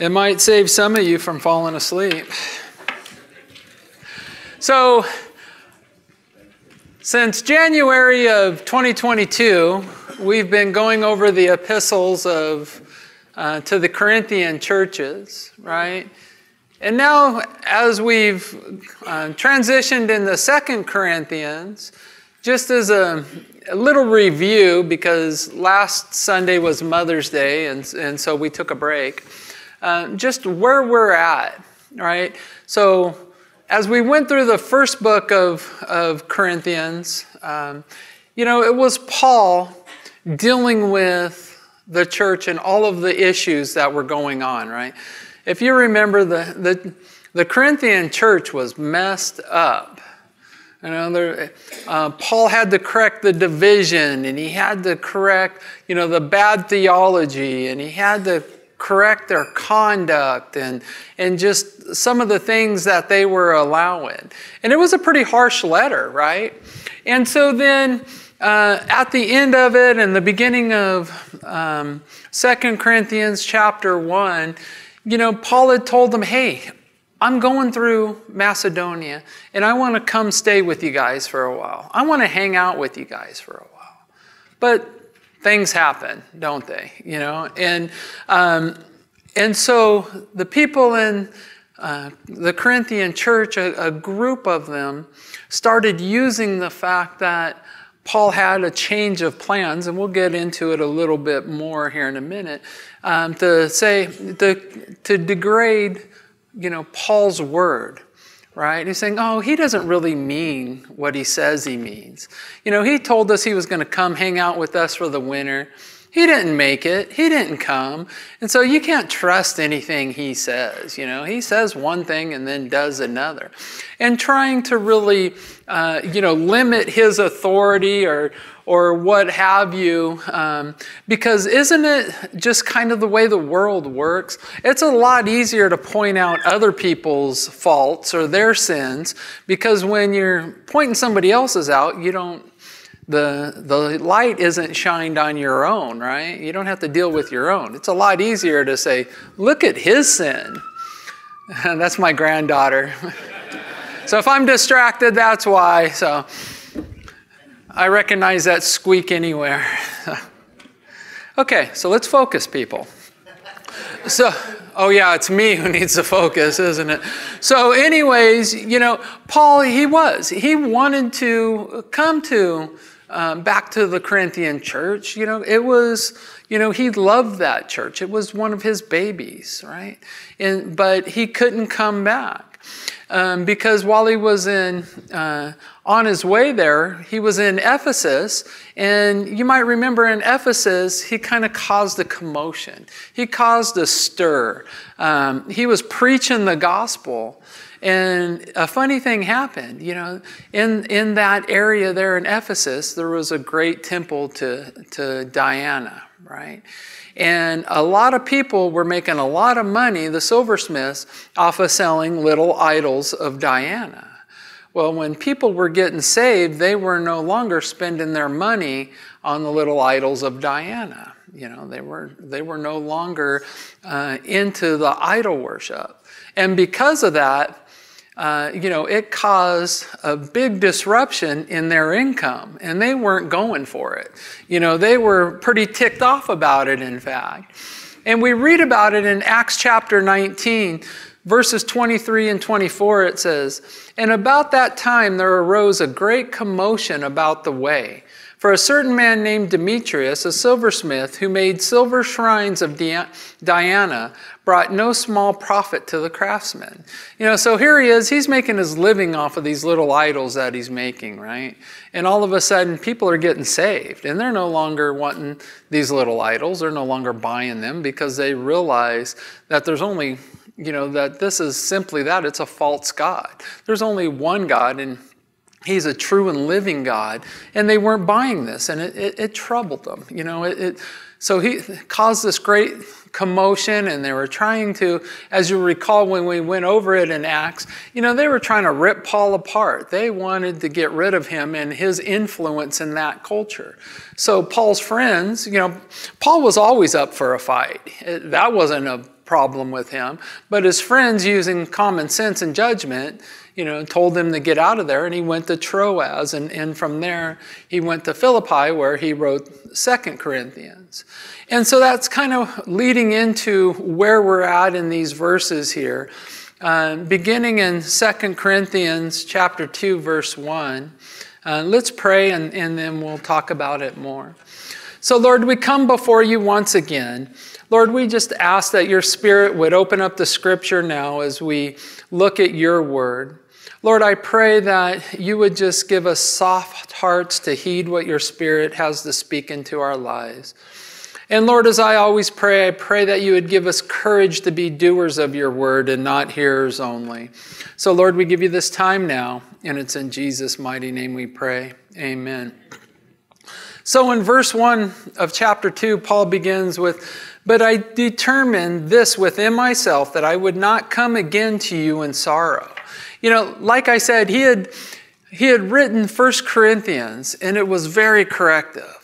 it might save some of you from falling asleep. So, since January of 2022, we've been going over the epistles of uh, to the Corinthian churches, right? And now, as we've uh, transitioned into Second Corinthians, just as a, a little review, because last Sunday was Mother's Day, and, and so we took a break, uh, just where we're at, right? So, as we went through the first book of, of Corinthians, um, you know, it was Paul dealing with the church and all of the issues that were going on, right? If you remember, the, the, the Corinthian church was messed up. Know, uh, Paul had to correct the division, and he had to correct, you know, the bad theology, and he had to correct their conduct, and and just some of the things that they were allowing. And it was a pretty harsh letter, right? And so then, uh, at the end of it, and the beginning of um, Second Corinthians chapter one, you know, Paul had told them, "Hey, I'm going through Macedonia and I want to come stay with you guys for a while. I want to hang out with you guys for a while. But things happen, don't they? You know, and um, and so the people in uh, the Corinthian church, a, a group of them, started using the fact that Paul had a change of plans, and we'll get into it a little bit more here in a minute, um, to say, the, to degrade, you know, Paul's word right? He's saying, oh, he doesn't really mean what he says he means. You know, he told us he was going to come hang out with us for the winter. He didn't make it. He didn't come. And so you can't trust anything he says. You know, he says one thing and then does another. And trying to really, uh, you know, limit his authority or, or what have you, um, because isn't it just kind of the way the world works? It's a lot easier to point out other people's faults or their sins because when you're pointing somebody else's out, you don't the, the light isn't shined on your own, right? You don't have to deal with your own. It's a lot easier to say, look at his sin. (laughs) That's my granddaughter. (laughs) so if I'm distracted, that's why. So I recognize that squeak anywhere. (laughs) okay, so let's focus, people. So, oh yeah, it's me who (laughs) needs to focus, isn't it? So, anyways, you know, Paul, he was. He wanted to come to um, back to the Corinthian church. You know, it was, you know, he loved that church. It was one of his babies, right? And, but he couldn't come back. Um, because while he was in uh, on his way there, he was in Ephesus, and you might remember in Ephesus, he kind of caused a commotion. He caused a stir. Um, he was preaching the gospel, and a funny thing happened. You know, in in that area there in Ephesus, there was a great temple to to Diana, right? And a lot of people were making a lot of money, the silversmiths, off of selling little idols of Diana. Well, when people were getting saved, they were no longer spending their money on the little idols of Diana. You know, they were, they were no longer uh, into the idol worship. And because of that, uh, you know, it caused a big disruption in their income, and they weren't going for it. You know, they were pretty ticked off about it, in fact. And we read about it in Acts chapter 19, verses 23 and 24. It says, And about that time there arose a great commotion about the way. For a certain man named Demetrius, a silversmith, who made silver shrines of Diana, brought no small profit to the craftsmen. You know, so here he is, he's making his living off of these little idols that he's making, right? And all of a sudden, people are getting saved, and they're no longer wanting these little idols. They're no longer buying them because they realize that there's only, you know, that this is simply that it's a false God. There's only one God, and He's a true and living God, and they weren't buying this, and it, it, it troubled them. You know, it, it, so he caused this great commotion, and they were trying to, as you recall when we went over it in Acts, you know, they were trying to rip Paul apart. They wanted to get rid of him and his influence in that culture. So Paul's friends, you know, Paul was always up for a fight. That wasn't a problem with him, but his friends, using common sense and judgment, you know, told him to get out of there, and he went to Troas, and, and from there he went to Philippi, where he wrote Second Corinthians. And so that's kind of leading into where we're at in these verses here. Uh, beginning in Second Corinthians chapter 2, verse 1. Uh, let's pray and, and then we'll talk about it more. So, Lord, we come before you once again. Lord, we just ask that your Spirit would open up the scripture now as we look at your word. Lord, I pray that you would just give us soft hearts to heed what your Spirit has to speak into our lives. And Lord, as I always pray, I pray that you would give us courage to be doers of your word and not hearers only. So, Lord, we give you this time now, and it's in Jesus' mighty name we pray. Amen. So, in verse 1 of chapter 2, Paul begins with, But I determined this within myself that I would not come again to you in sorrow. You know, like I said, he had, he had written First Corinthians, and it was very corrective.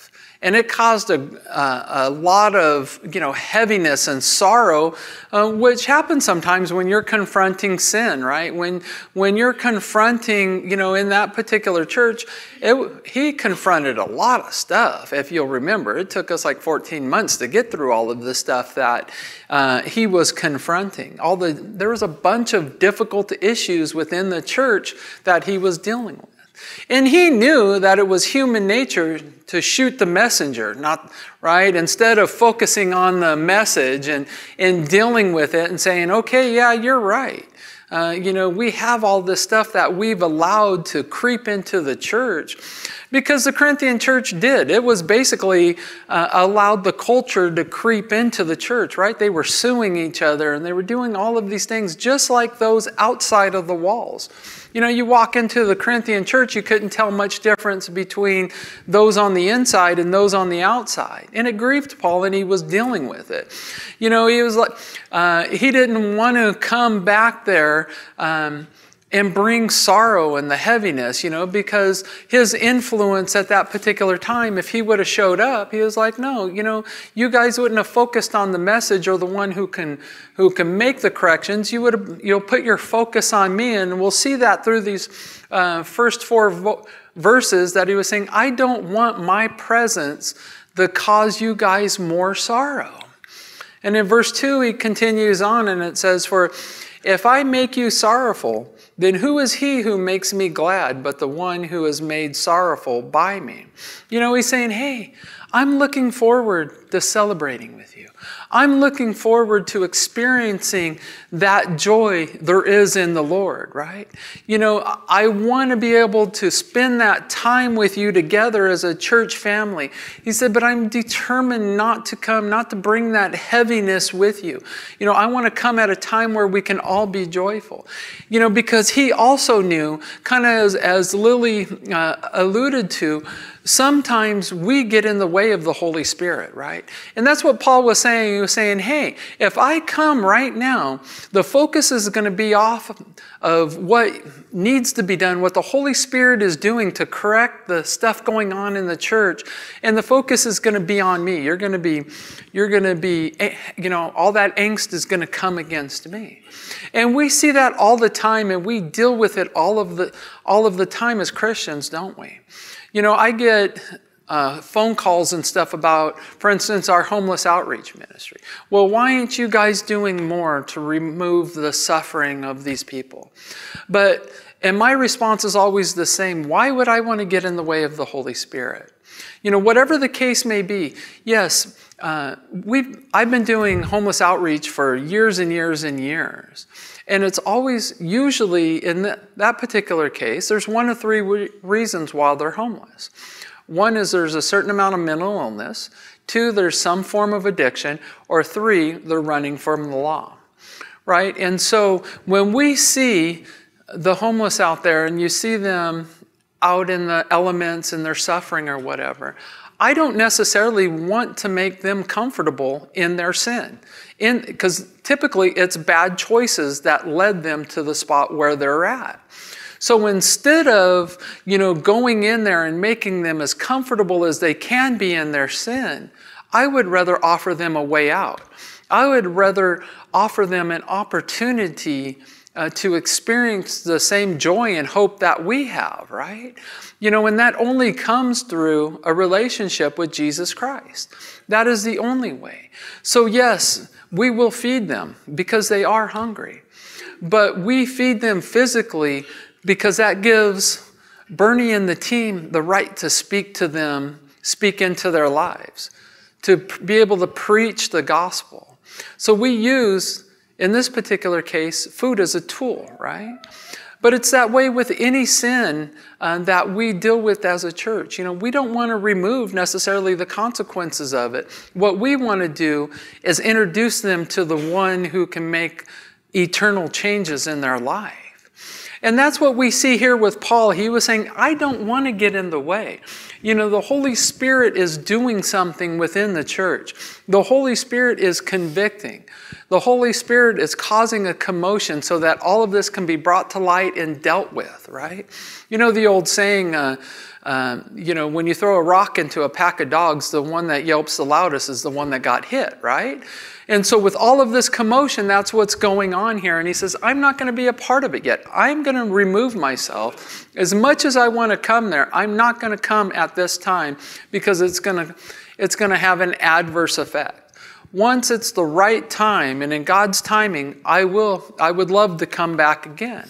And it caused a, uh, a lot of you know, heaviness and sorrow, uh, which happens sometimes when you're confronting sin, right? When, when you're confronting, you know, in that particular church, it, he confronted a lot of stuff, if you'll remember. It took us like 14 months to get through all of the stuff that uh, he was confronting. All the, there was a bunch of difficult issues within the church that he was dealing with. And he knew that it was human nature to shoot the messenger, not right? Instead of focusing on the message and, and dealing with it and saying, okay, yeah, you're right. Uh, you know, we have all this stuff that we've allowed to creep into the church because the Corinthian church did. It was basically uh, allowed the culture to creep into the church, right? They were suing each other and they were doing all of these things just like those outside of the walls. You know, you walk into the Corinthian church, you couldn't tell much difference between those on the inside and those on the outside. And it grieved Paul, and he was dealing with it. You know, he was like, uh, he didn't want to come back there. Um, and bring sorrow and the heaviness, you know, because his influence at that particular time, if he would have showed up, he was like, no, you know, you guys wouldn't have focused on the message or the one who can who can make the corrections. You would have, you'll put your focus on me, and we'll see that through these uh, first four vo- verses that he was saying, I don't want my presence to cause you guys more sorrow. And in verse 2, he continues on and it says, For if I make you sorrowful, then who is he who makes me glad but the one who is made sorrowful by me? You know, he's saying, Hey, I'm looking forward to celebrating with you. I'm looking forward to experiencing that joy there is in the Lord, right? You know, I want to be able to spend that time with you together as a church family. He said, but I'm determined not to come, not to bring that heaviness with you. You know, I want to come at a time where we can all be joyful. You know, because he also knew, kind of as, as Lily uh, alluded to, sometimes we get in the way of the Holy Spirit, right? And that's what Paul was saying. He was saying, hey, if I come right now, the focus is going to be off of what needs to be done, what the Holy Spirit is doing to correct the stuff going on in the church, and the focus is going to be on me. You're going to be, you're going to be, eh, you know, all that angst is going to come against me. And we see that all the time, and we deal with it all of the all of the time as Christians, don't we? You know, I get uh, phone calls and stuff about, for instance, our homeless outreach ministry. Well, why aren't you guys doing more to remove the suffering of these people? But, and my response is always the same why would I want to get in the way of the Holy Spirit? You know, whatever the case may be, yes, uh, we've, I've been doing homeless outreach for years and years and years. And it's always, usually in that particular case, there's one of three re- reasons why they're homeless. One is there's a certain amount of mental illness, two, there's some form of addiction, or three, they're running from the law, right? And so when we see the homeless out there and you see them out in the elements and they're suffering or whatever, I don't necessarily want to make them comfortable in their sin. Because typically it's bad choices that led them to the spot where they're at. So instead of, you know, going in there and making them as comfortable as they can be in their sin, I would rather offer them a way out. I would rather offer them an opportunity uh, to experience the same joy and hope that we have, right? You know, and that only comes through a relationship with Jesus Christ. That is the only way. So, yes, we will feed them because they are hungry, but we feed them physically because that gives Bernie and the team the right to speak to them, speak into their lives, to be able to preach the gospel. So we use in this particular case, food is a tool, right? But it's that way with any sin uh, that we deal with as a church. You know, we don't want to remove necessarily the consequences of it. What we want to do is introduce them to the one who can make eternal changes in their life. And that's what we see here with Paul. He was saying, I don't want to get in the way. You know, the Holy Spirit is doing something within the church, the Holy Spirit is convicting. The Holy Spirit is causing a commotion so that all of this can be brought to light and dealt with, right? You know the old saying, uh, uh, you know, when you throw a rock into a pack of dogs, the one that yelps the loudest is the one that got hit, right? And so, with all of this commotion, that's what's going on here. And he says, I'm not going to be a part of it yet. I'm going to remove myself. As much as I want to come there, I'm not going to come at this time because it's going to, it's going to have an adverse effect. Once it's the right time and in God's timing, I will I would love to come back again.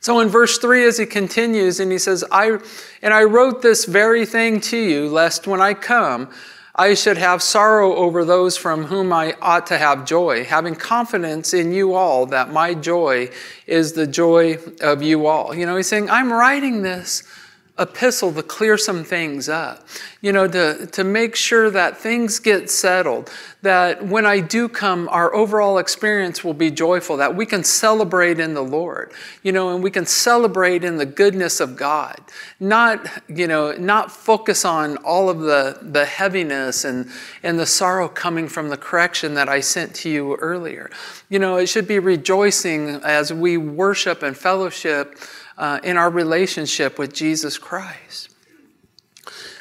So in verse 3, as he continues, and he says, I, And I wrote this very thing to you, lest when I come, I should have sorrow over those from whom I ought to have joy, having confidence in you all that my joy is the joy of you all. You know, he's saying, I'm writing this epistle to clear some things up, you know, to, to make sure that things get settled, that when I do come, our overall experience will be joyful, that we can celebrate in the Lord, you know, and we can celebrate in the goodness of God, not, you know, not focus on all of the, the heaviness and, and the sorrow coming from the correction that I sent to you earlier. You know, it should be rejoicing as we worship and fellowship uh, in our relationship with Jesus Christ.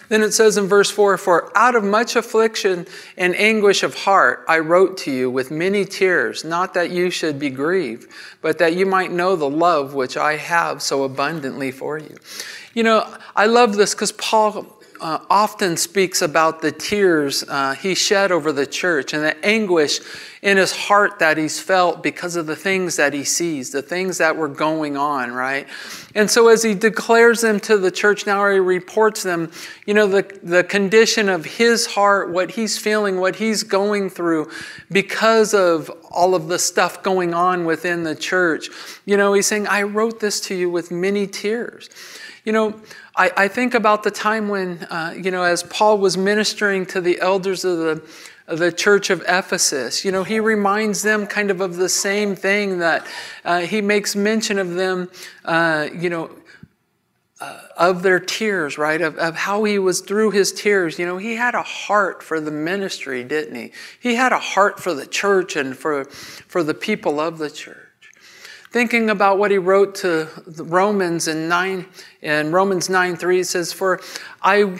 Then it says in verse 4 For out of much affliction and anguish of heart I wrote to you with many tears, not that you should be grieved, but that you might know the love which I have so abundantly for you. You know, I love this because Paul uh, often speaks about the tears uh, he shed over the church and the anguish in his heart that he's felt because of the things that he sees, the things that were going on, right? And so as he declares them to the church now, or he reports them, you know, the, the condition of his heart, what he's feeling, what he's going through because of all of the stuff going on within the church. You know, he's saying, I wrote this to you with many tears. You know, I, I think about the time when, uh, you know, as Paul was ministering to the elders of the, of the church of Ephesus, you know, he reminds them kind of of the same thing that uh, he makes mention of them, uh, you know, uh, of their tears, right? Of, of how he was through his tears. You know, he had a heart for the ministry, didn't he? He had a heart for the church and for, for the people of the church thinking about what he wrote to the Romans in 9 in Romans 9 3 says, For I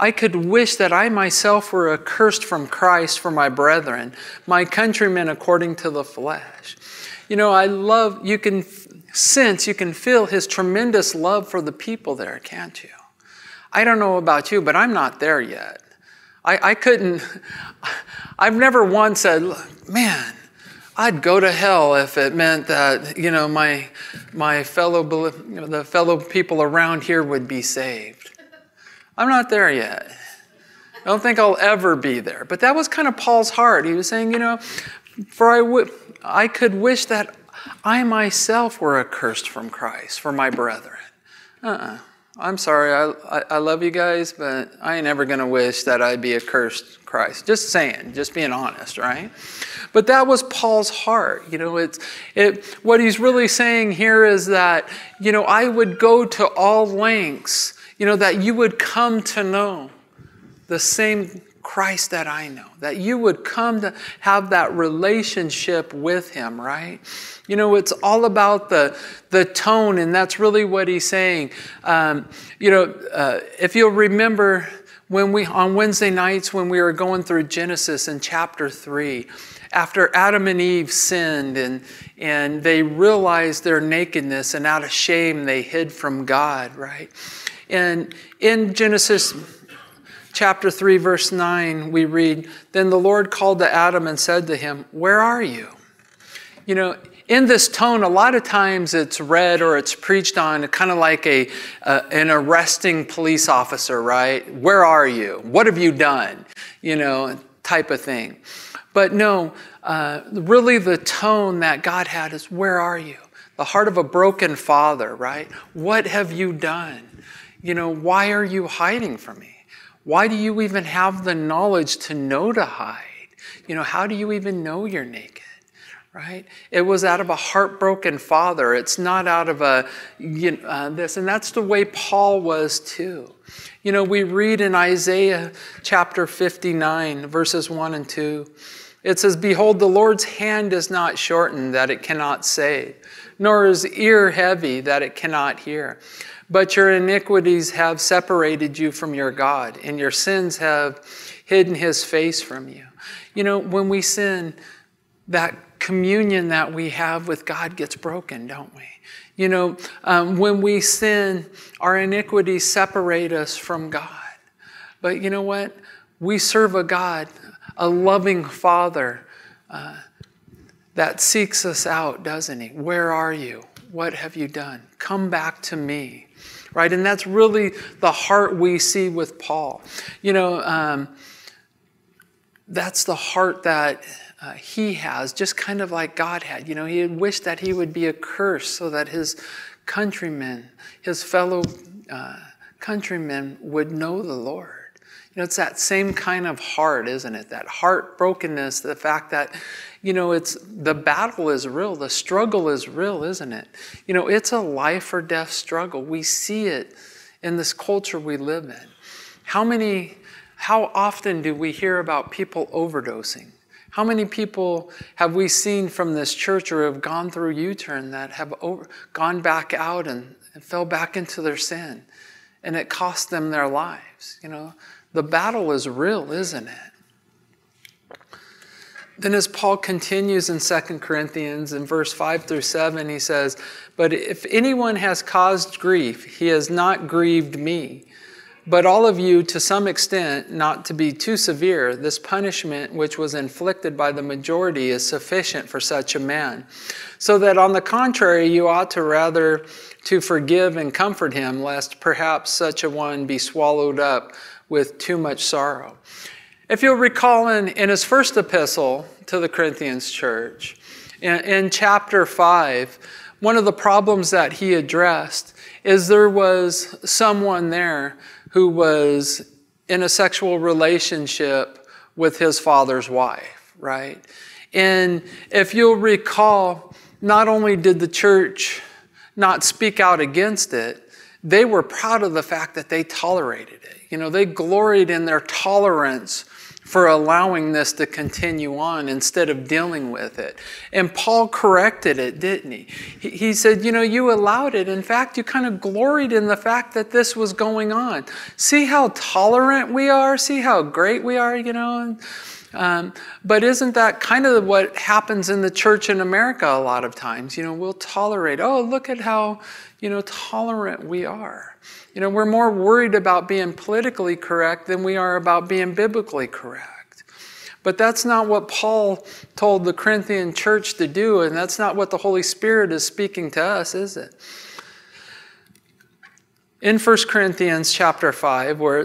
I could wish that I myself were accursed from Christ for my brethren, my countrymen according to the flesh. You know, I love, you can sense, you can feel his tremendous love for the people there, can't you? I don't know about you, but I'm not there yet. I, I couldn't, (laughs) I've never once said, man, I'd go to hell if it meant that you know my my fellow the fellow people around here would be saved. I'm not there yet. I don't think I'll ever be there. But that was kind of Paul's heart. He was saying, you know, for I could wish that I myself were accursed from Christ for my brethren. Uh-uh. I'm sorry, I, I, I, love you guys, but I ain't ever going to wish that I'd be accursed Christ. Just saying, just being honest, right? But that was Paul's heart. You know, it's, it, what he's really saying here is that, you know, I would go to all lengths, you know, that you would come to know the same Christ that I know, that you would come to have that relationship with Him, right? You know, it's all about the, the tone, and that's really what He's saying. Um, you know, uh, if you'll remember when we, on Wednesday nights when we were going through Genesis in chapter 3, after Adam and Eve sinned and, and they realized their nakedness, and out of shame they hid from God, right? And in Genesis, chapter 3, verse 9, we read, Then the Lord called to Adam and said to him, Where are you? You know, in this tone, a lot of times it's read or it's preached on kind of like a, uh, an arresting police officer, right? Where are you? What have you done? You know, type of thing. But no, uh, really the tone that God had is, Where are you? The heart of a broken father, right? What have you done? You know, why are you hiding from me? Why do you even have the knowledge to know to hide? You know, how do you even know you're naked? Right? It was out of a heartbroken father. It's not out of a you know, uh, this, and that's the way Paul was too. You know, we read in Isaiah chapter 59, verses 1 and 2. It says, Behold, the Lord's hand is not shortened that it cannot save, nor is ear heavy that it cannot hear. But your iniquities have separated you from your God, and your sins have hidden his face from you. You know, when we sin, that communion that we have with God gets broken, don't we? You know, um, when we sin, our iniquities separate us from God. But you know what? We serve a God, a loving Father uh, that seeks us out, doesn't He? Where are you? what have you done? Come back to me. Right? And that's really the heart we see with Paul. You know, um, that's the heart that uh, he has, just kind of like God had. You know, he had wished that he would be a curse so that his countrymen, his fellow uh, countrymen, would know the Lord. You know, it's that same kind of heart, isn't it? That heartbrokenness, the fact that, you know, it's the battle is real, the struggle is real, isn't it? You know, it's a life or death struggle. We see it in this culture we live in. How many, how often do we hear about people overdosing? How many people have we seen from this church or have gone through U turn that have over, gone back out and, and fell back into their sin? And it cost them their lives. You know, the battle is real, isn't it? Then, as Paul continues in 2 Corinthians in verse 5 through 7, he says, But if anyone has caused grief, he has not grieved me. But all of you, to some extent, not to be too severe, this punishment which was inflicted by the majority is sufficient for such a man. So that on the contrary, you ought to rather to forgive and comfort him, lest perhaps such a one be swallowed up with too much sorrow. If you'll recall in, in his first epistle to the Corinthians church, in, in chapter 5, one of the problems that he addressed is there was someone there who was in a sexual relationship with his father's wife, right? And if you'll recall, not only did the church not speak out against it, they were proud of the fact that they tolerated it. You know, they gloried in their tolerance for allowing this to continue on instead of dealing with it. And Paul corrected it, didn't he? He said, You know, you allowed it. In fact, you kind of gloried in the fact that this was going on. See how tolerant we are? See how great we are, you know? Um, but isn't that kind of what happens in the church in America a lot of times? You know, we'll tolerate, oh, look at how, you know, tolerant we are. You know, we're more worried about being politically correct than we are about being biblically correct. But that's not what Paul told the Corinthian church to do, and that's not what the Holy Spirit is speaking to us, is it? In 1 Corinthians chapter 5, where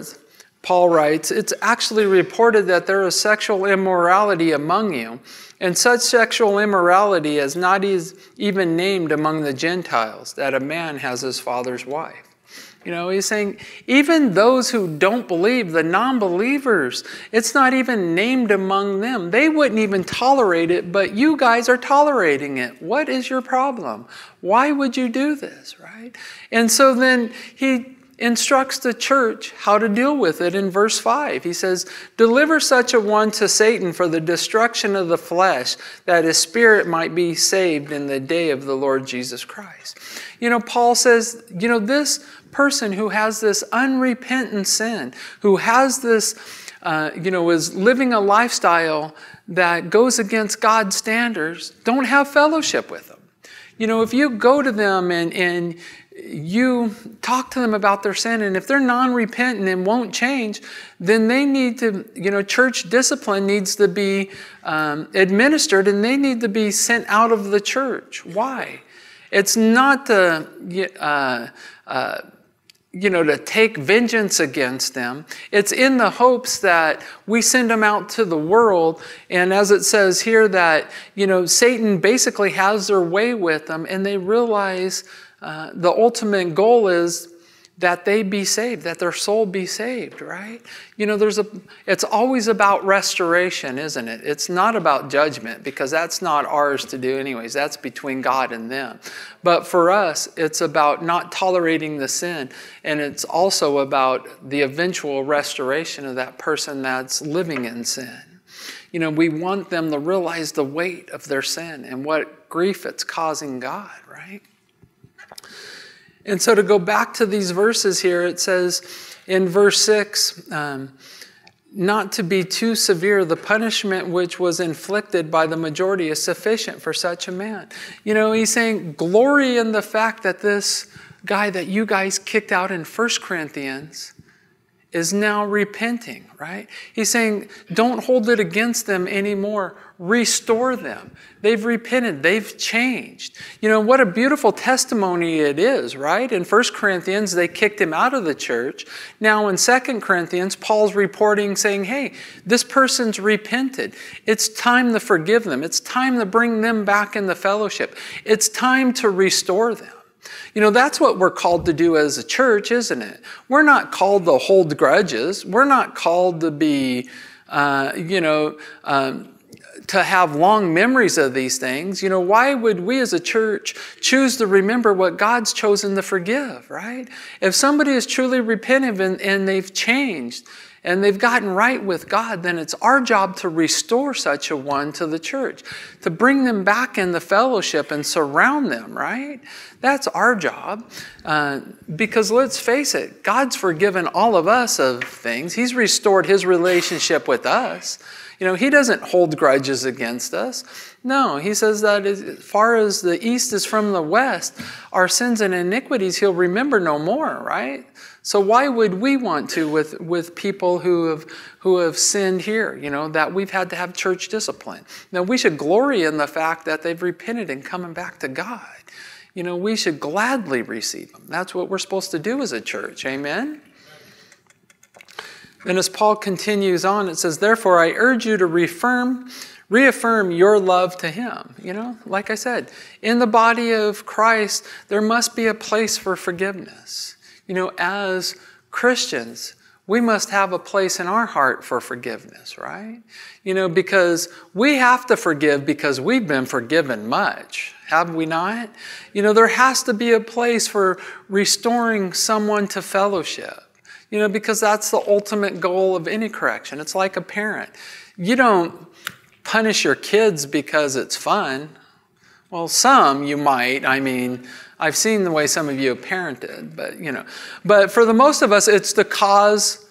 Paul writes, it's actually reported that there is sexual immorality among you, and such sexual immorality is not even named among the Gentiles, that a man has his father's wife. You know, he's saying even those who don't believe, the non believers, it's not even named among them. They wouldn't even tolerate it, but you guys are tolerating it. What is your problem? Why would you do this, right? And so then he instructs the church how to deal with it in verse 5. He says, Deliver such a one to Satan for the destruction of the flesh, that his spirit might be saved in the day of the Lord Jesus Christ. You know, Paul says, you know, this person who has this unrepentant sin, who has this, uh, you know, is living a lifestyle that goes against God's standards, don't have fellowship with them. You know, if you go to them and, and you talk to them about their sin, and if they're non repentant and won't change, then they need to, you know, church discipline needs to be um, administered and they need to be sent out of the church. Why? It's not to, uh, uh, you know, to take vengeance against them. It's in the hopes that we send them out to the world. And as it says here, that, you know, Satan basically has their way with them and they realize uh, the ultimate goal is that they be saved, that their soul be saved, right? You know, there's a it's always about restoration, isn't it? It's not about judgment because that's not ours to do anyways. That's between God and them. But for us, it's about not tolerating the sin and it's also about the eventual restoration of that person that's living in sin. You know, we want them to realize the weight of their sin and what grief it's causing God, right? And so to go back to these verses here, it says in verse 6 um, not to be too severe, the punishment which was inflicted by the majority is sufficient for such a man. You know, he's saying, glory in the fact that this guy that you guys kicked out in 1 Corinthians is now repenting, right? He's saying, don't hold it against them anymore. Restore them. They've repented, they've changed. You know, what a beautiful testimony it is, right? In 1 Corinthians, they kicked him out of the church. Now, in 2 Corinthians, Paul's reporting saying, hey, this person's repented. It's time to forgive them, it's time to bring them back in the fellowship, it's time to restore them. You know, that's what we're called to do as a church, isn't it? We're not called to hold grudges. We're not called to be, uh, you know, um, to have long memories of these things. You know, why would we as a church choose to remember what God's chosen to forgive, right? If somebody is truly repentant and, and they've changed, and they've gotten right with God, then it's our job to restore such a one to the church, to bring them back in the fellowship and surround them, right? That's our job. Uh, because let's face it, God's forgiven all of us of things, He's restored His relationship with us. You know, He doesn't hold grudges against us. No, He says that as far as the east is from the west, our sins and iniquities He'll remember no more, right? So why would we want to with, with people who have who have sinned here, you know, that we've had to have church discipline? Now we should glory in the fact that they've repented and coming back to God. You know, we should gladly receive them. That's what we're supposed to do as a church. Amen. And as Paul continues on, it says, Therefore, I urge you to reaffirm, reaffirm your love to him. You know, like I said, in the body of Christ, there must be a place for forgiveness. You know, as Christians, we must have a place in our heart for forgiveness, right? You know, because we have to forgive because we've been forgiven much, have we not? You know, there has to be a place for restoring someone to fellowship. You know, because that's the ultimate goal of any correction. It's like a parent. You don't punish your kids because it's fun. Well, some you might. I mean, I've seen the way some of you have parented, but you know. But for the most of us, it's to cause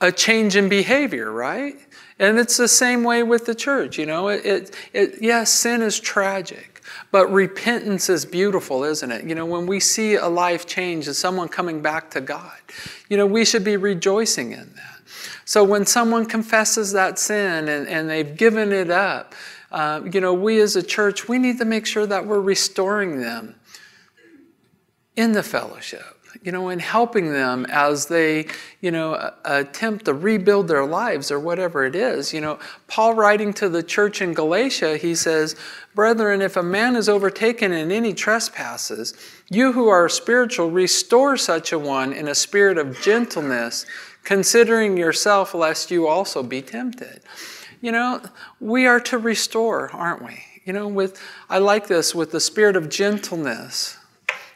a change in behavior, right? And it's the same way with the church, you know. It, it, it yes, sin is tragic. But repentance is beautiful, isn't it? You know, when we see a life change and someone coming back to God, you know, we should be rejoicing in that. So when someone confesses that sin and, and they've given it up, uh, you know, we as a church, we need to make sure that we're restoring them in the fellowship you know, in helping them as they, you know, attempt to rebuild their lives or whatever it is. You know, Paul writing to the church in Galatia, he says, Brethren, if a man is overtaken in any trespasses, you who are spiritual, restore such a one in a spirit of gentleness, considering yourself, lest you also be tempted. You know, we are to restore, aren't we? You know, with, I like this, with the spirit of gentleness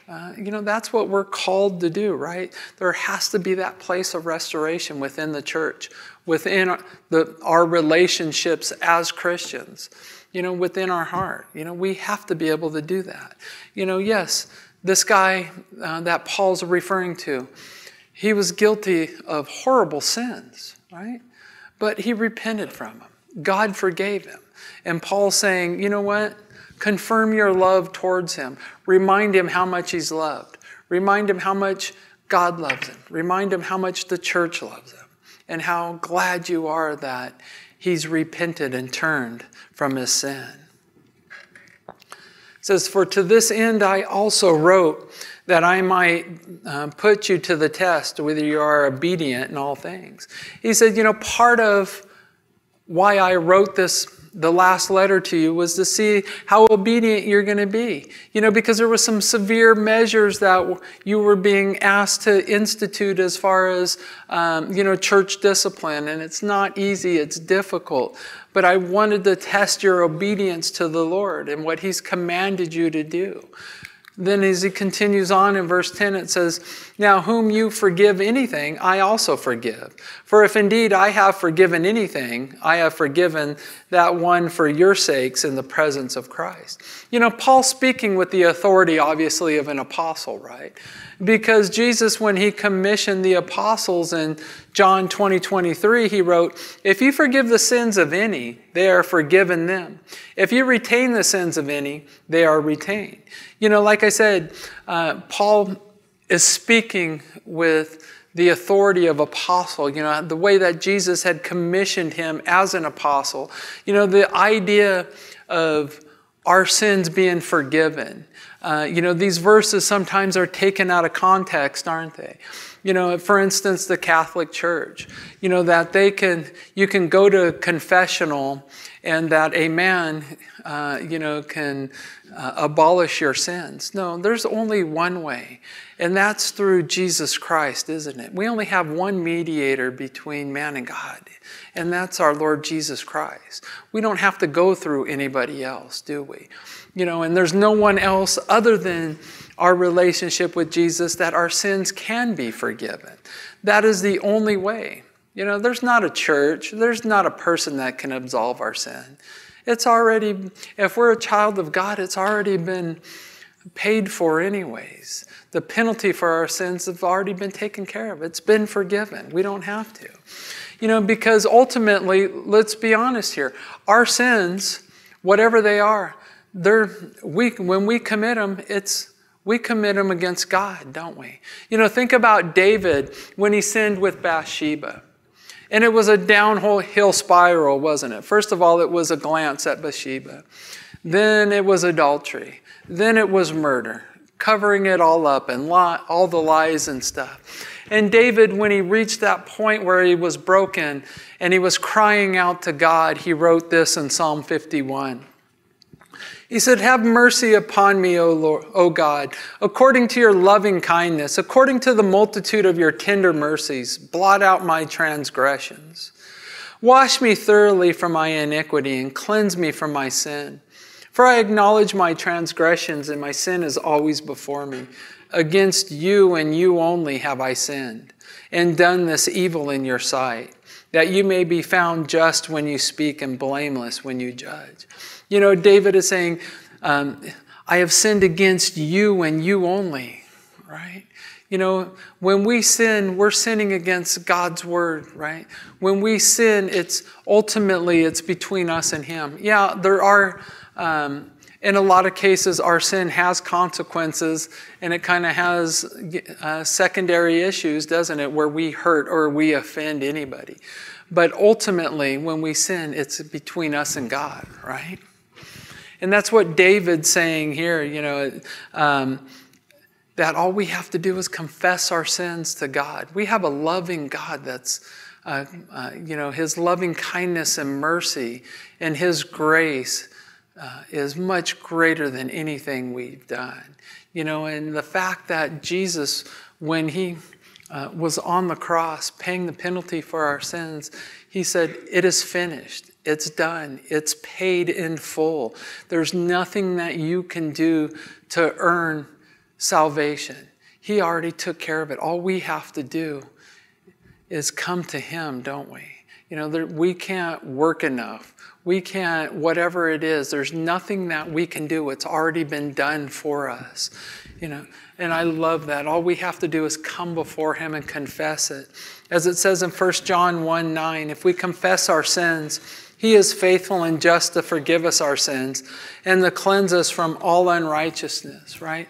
uh, you know, that's what we're called to do, right? There has to be that place of restoration within the church, within our, the, our relationships as Christians, you know, within our heart. You know, we have to be able to do that. You know, yes, this guy uh, that Paul's referring to, he was guilty of horrible sins, right? But he repented from them. God forgave him. And Paul's saying, you know what? Confirm your love towards him. Remind him how much he's loved. Remind him how much God loves him. Remind him how much the church loves him and how glad you are that he's repented and turned from his sin. It says, For to this end I also wrote that I might uh, put you to the test whether you are obedient in all things. He said, You know, part of why I wrote this the last letter to you was to see how obedient you're going to be. You know, because there were some severe measures that you were being asked to institute as far as, um, you know, church discipline. And it's not easy, it's difficult. But I wanted to test your obedience to the Lord and what He's commanded you to do. Then, as he continues on in verse 10, it says, Now, whom you forgive anything, I also forgive. For if indeed I have forgiven anything, I have forgiven that one for your sakes in the presence of Christ. You know, Paul speaking with the authority, obviously, of an apostle, right? Because Jesus, when he commissioned the apostles in John 20, 23, he wrote, If you forgive the sins of any, they are forgiven them. If you retain the sins of any, they are retained. You know, like I said, uh, Paul is speaking with the authority of apostle, you know, the way that Jesus had commissioned him as an apostle. You know, the idea of our sins being forgiven. Uh, you know, these verses sometimes are taken out of context, aren't they? You know, for instance, the Catholic Church, you know, that they can, you can go to confessional and that a man, uh, you know, can uh, abolish your sins. No, there's only one way, and that's through Jesus Christ, isn't it? We only have one mediator between man and God, and that's our Lord Jesus Christ. We don't have to go through anybody else, do we? You know, and there's no one else other than our relationship with Jesus that our sins can be forgiven. That is the only way. You know, there's not a church, there's not a person that can absolve our sin. It's already, if we're a child of God, it's already been paid for, anyways. The penalty for our sins have already been taken care of. It's been forgiven. We don't have to. You know, because ultimately, let's be honest here, our sins, whatever they are, they're, we, when we commit them, it's we commit them against God, don't we? You know, think about David when he sinned with Bathsheba. And it was a downhill spiral, wasn't it? First of all, it was a glance at Bathsheba. Then it was adultery. Then it was murder, covering it all up and all the lies and stuff. And David, when he reached that point where he was broken and he was crying out to God, he wrote this in Psalm 51. He said, Have mercy upon me, O, Lord, o God, according to your loving kindness, according to the multitude of your tender mercies, blot out my transgressions. Wash me thoroughly from my iniquity and cleanse me from my sin. For I acknowledge my transgressions, and my sin is always before me. Against you and you only have I sinned, and done this evil in your sight, that you may be found just when you speak and blameless when you judge. You know, David is saying, um, I have sinned against you and you only, right? You know, when we sin, we're sinning against God's word, right? When we sin, it's ultimately it's between us and Him. Yeah, there are, um, in a lot of cases, our sin has consequences, and it kind of has uh, secondary issues, doesn't it, where we hurt or we offend anybody. But ultimately, when we sin, it's between us and God, right? And that's what David's saying here, you know, um, that all we have to do is confess our sins to God. We have a loving God that's, uh, uh, you know, his loving kindness and mercy and his grace uh, is much greater than anything we've done. You know, and the fact that Jesus, when he uh, was on the cross paying the penalty for our sins, he said, It is finished. It's done. It's paid in full. There's nothing that you can do to earn salvation. He already took care of it. All we have to do is come to Him, don't we? You know, there, we can't work enough. We can't, whatever it is, there's nothing that we can do. It's already been done for us. You know, and I love that. All we have to do is come before Him and confess it. As it says in 1 John 1 9, if we confess our sins, he is faithful and just to forgive us our sins and to cleanse us from all unrighteousness, right?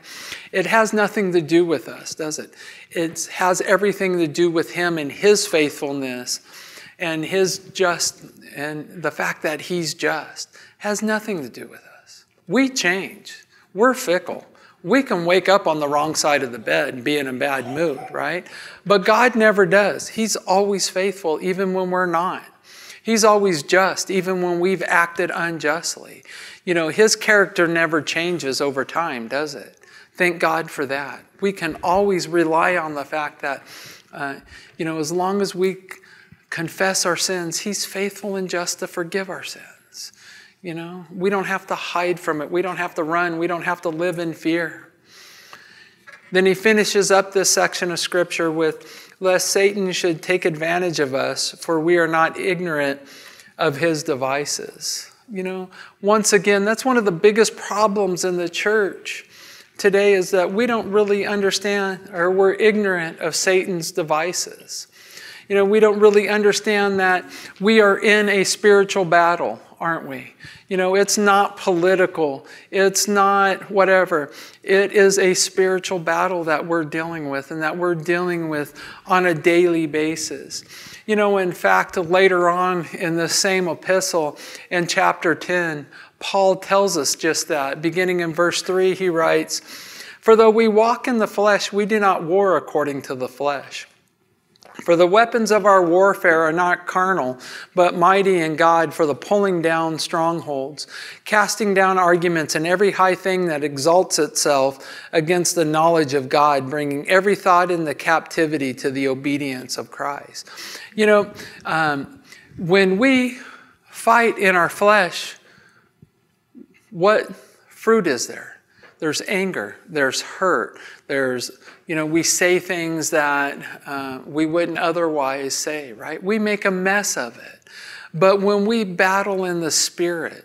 It has nothing to do with us, does it? It has everything to do with Him and His faithfulness and His just, and the fact that He's just has nothing to do with us. We change, we're fickle. We can wake up on the wrong side of the bed and be in a bad mood, right? But God never does. He's always faithful, even when we're not. He's always just, even when we've acted unjustly. You know, his character never changes over time, does it? Thank God for that. We can always rely on the fact that, uh, you know, as long as we confess our sins, he's faithful and just to forgive our sins. You know, we don't have to hide from it. We don't have to run. We don't have to live in fear. Then he finishes up this section of scripture with, lest Satan should take advantage of us, for we are not ignorant of his devices. You know, once again, that's one of the biggest problems in the church today is that we don't really understand or we're ignorant of Satan's devices. You know, we don't really understand that we are in a spiritual battle. aren't we? You know, it's not political, it's not whatever. It is a spiritual battle that we're dealing with and that we're dealing with on a daily basis. You know, in fact, later on in the same epistle, in chapter 10, Paul tells us just that. Beginning in verse 3, he writes, For though we walk in the flesh, we do not war according to the flesh. For the weapons of our warfare are not carnal, but mighty in God for the pulling down strongholds, casting down arguments and every high thing that exalts itself against the knowledge of God, bringing every thought into captivity to the obedience of Christ. You know, um, when we fight in our flesh, what fruit is there? There's anger, there's hurt, there's, you know, we say things that uh, we wouldn't otherwise say, right? We make a mess of it. But when we battle in the spirit,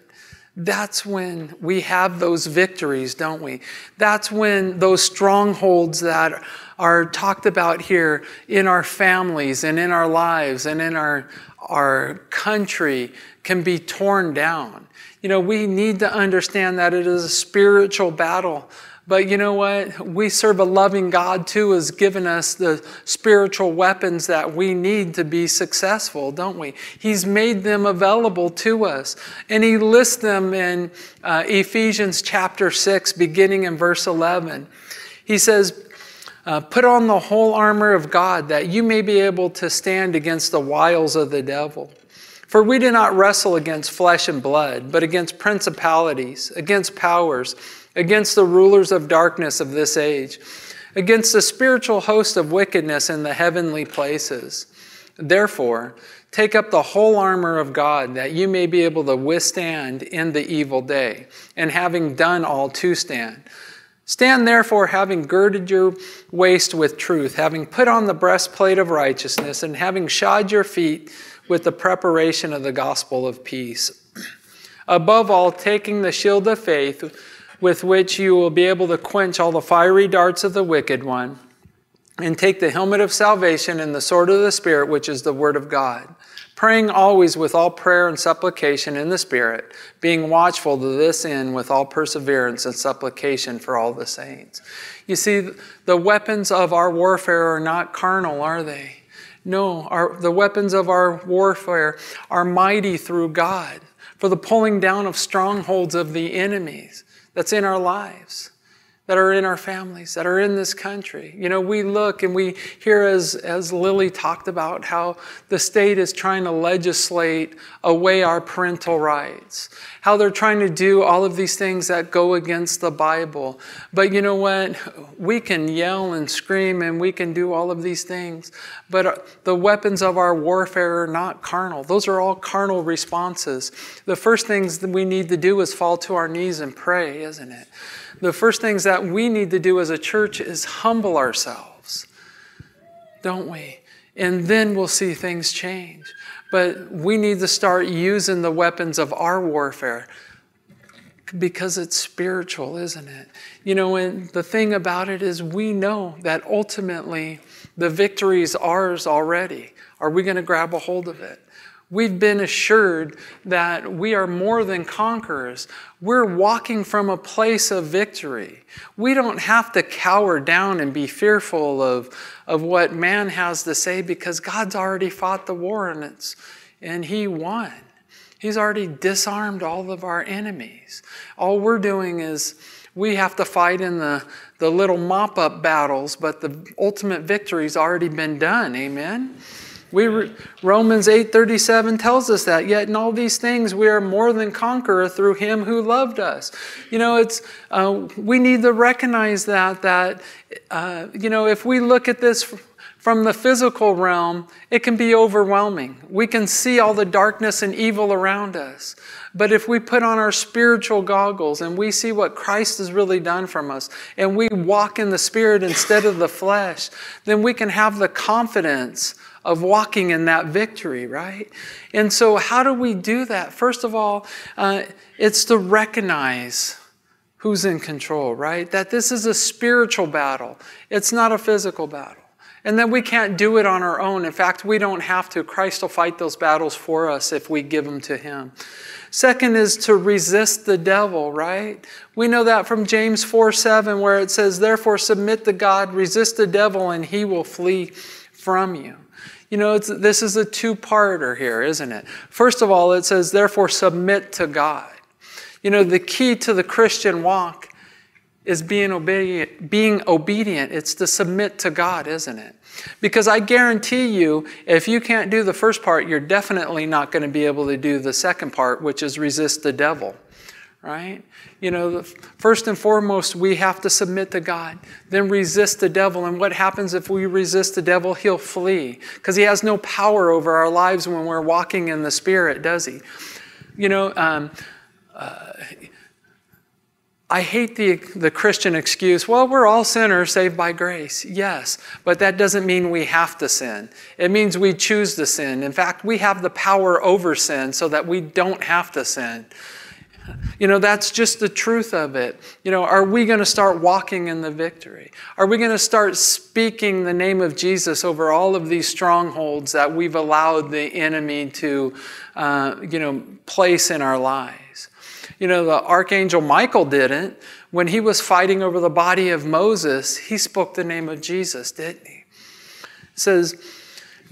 that's when we have those victories, don't we? That's when those strongholds that are talked about here in our families and in our lives and in our, our country can be torn down. You know, we need to understand that it is a spiritual battle. But you know what? We serve a loving God too, has given us the spiritual weapons that we need to be successful, don't we? He's made them available to us. And He lists them in uh, Ephesians chapter 6, beginning in verse 11. He says, uh, Put on the whole armor of God that you may be able to stand against the wiles of the devil. For we do not wrestle against flesh and blood, but against principalities, against powers, against the rulers of darkness of this age, against the spiritual host of wickedness in the heavenly places. Therefore, take up the whole armor of God, that you may be able to withstand in the evil day, and having done all to stand. Stand therefore, having girded your waist with truth, having put on the breastplate of righteousness, and having shod your feet with the preparation of the gospel of peace. Above all, taking the shield of faith, with which you will be able to quench all the fiery darts of the wicked one, and take the helmet of salvation and the sword of the Spirit, which is the word of God. Praying always with all prayer and supplication in the Spirit, being watchful to this end with all perseverance and supplication for all the saints. You see, the weapons of our warfare are not carnal, are they? No, our, the weapons of our warfare are mighty through God for the pulling down of strongholds of the enemies that's in our lives, that are in our families, that are in this country. You know, we look and we hear, as, as Lily talked about, how the state is trying to legislate away our parental rights, how they're trying to do all of these things that go against the Bible. But you know what? We can yell and scream and we can do all of these things, but uh, the weapons of our warfare are not carnal. Those are all carnal responses. The first things that we need to do is fall to our knees and pray, isn't it? The first things that we need to do as a church is humble ourselves, don't we? And then we'll see things change. But we need to start using the weapons of our warfare because it's spiritual, isn't it? You know, and the thing about it is we know that ultimately the victory is ours already. Are we going to grab a hold of it? We've been assured that we are more than conquerors. We're walking from a place of victory. We don't have to cower down and be fearful of, of what man has to say because God's already fought the war and, it's, and He won. He's already disarmed all of our enemies. All we're doing is we have to fight in the, the little mop up battles, but the ultimate victory's already been done. Amen? We, Romans 8:37 tells us that. Yet in all these things we are more than conqueror through Him who loved us. You know, it's uh, we need to recognize that. That uh, you know, if we look at this from the physical realm, it can be overwhelming. We can see all the darkness and evil around us. But if we put on our spiritual goggles and we see what Christ has really done from us, and we walk in the Spirit instead of the flesh, then we can have the confidence of walking in that victory, right? And so, how do we do that? First of all, uh, it's to recognize who's in control, right? That this is a spiritual battle, it's not a physical battle. And that we can't do it on our own. In fact, we don't have to. Christ will fight those battles for us if we give them to Him. Second is to resist the devil, right? We know that from James 4 7, where it says, Therefore, submit to God, resist the devil, and he will flee from you. You know, this is a two parter here, isn't it? First of all, it says, Therefore, submit to God. You know, the key to the Christian walk is being obedient, being obedient. It's to submit to God, isn't it? Because I guarantee you, if you can't do the first part, you're definitely not going to be able to do the second part, which is resist the devil, right? You know, first and foremost, we have to submit to God, then resist the devil. And what happens if we resist the devil? He'll flee because he has no power over our lives when we're walking in the Spirit, does he? You know, um, I hate the, the Christian excuse, well, we're all sinners saved by grace. Yes, but that doesn't mean we have to sin. It means we choose to sin. In fact, we have the power over sin so that we don't have to sin. You know, that's just the truth of it. You know, are we going to start walking in the victory? Are we going to start speaking the name of Jesus over all of these strongholds that we've allowed the enemy to, uh, you know, place in our lives? You know, the archangel Michael didn't. When he was fighting over the body of Moses, he spoke the name of Jesus, didn't he? It says,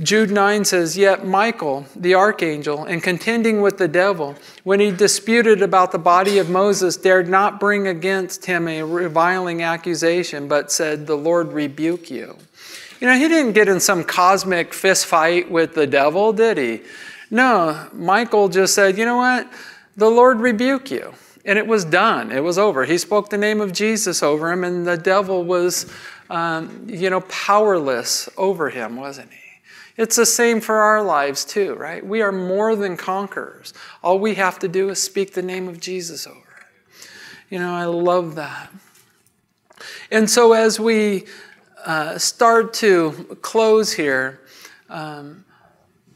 Jude 9 says, Yet Michael, the archangel, in contending with the devil, when he disputed about the body of Moses, dared not bring against him a reviling accusation, but said, The Lord rebuke you. You know, he didn't get in some cosmic fist fight with the devil, did he? No, Michael just said, You know what? The Lord rebuke you. And it was done. It was over. He spoke the name of Jesus over him, and the devil was, um, you know, powerless over him, wasn't he? It's the same for our lives too, right? We are more than conquerors. All we have to do is speak the name of Jesus over it. You know, I love that. And so as we uh, start to close here, um,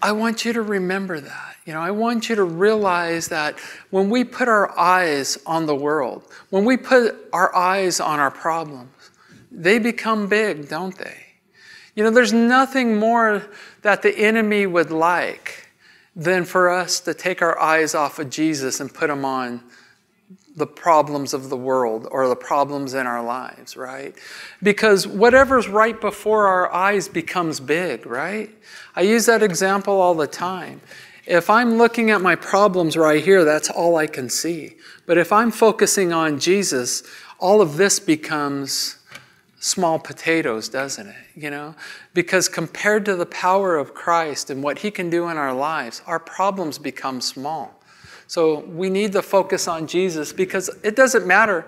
I want you to remember that. You know, I want you to realize that when we put our eyes on the world, when we put our eyes on our problems, they become big, don't they? You know, there's nothing more that the enemy would like than for us to take our eyes off of Jesus and put them on the problems of the world or the problems in our lives, right? Because whatever's right before our eyes becomes big, right? I use that example all the time. If I'm looking at my problems right here, that's all I can see. But if I'm focusing on Jesus, all of this becomes small potatoes, doesn't it? You know? Because compared to the power of Christ and what he can do in our lives, our problems become small. So we need to focus on Jesus because it doesn't matter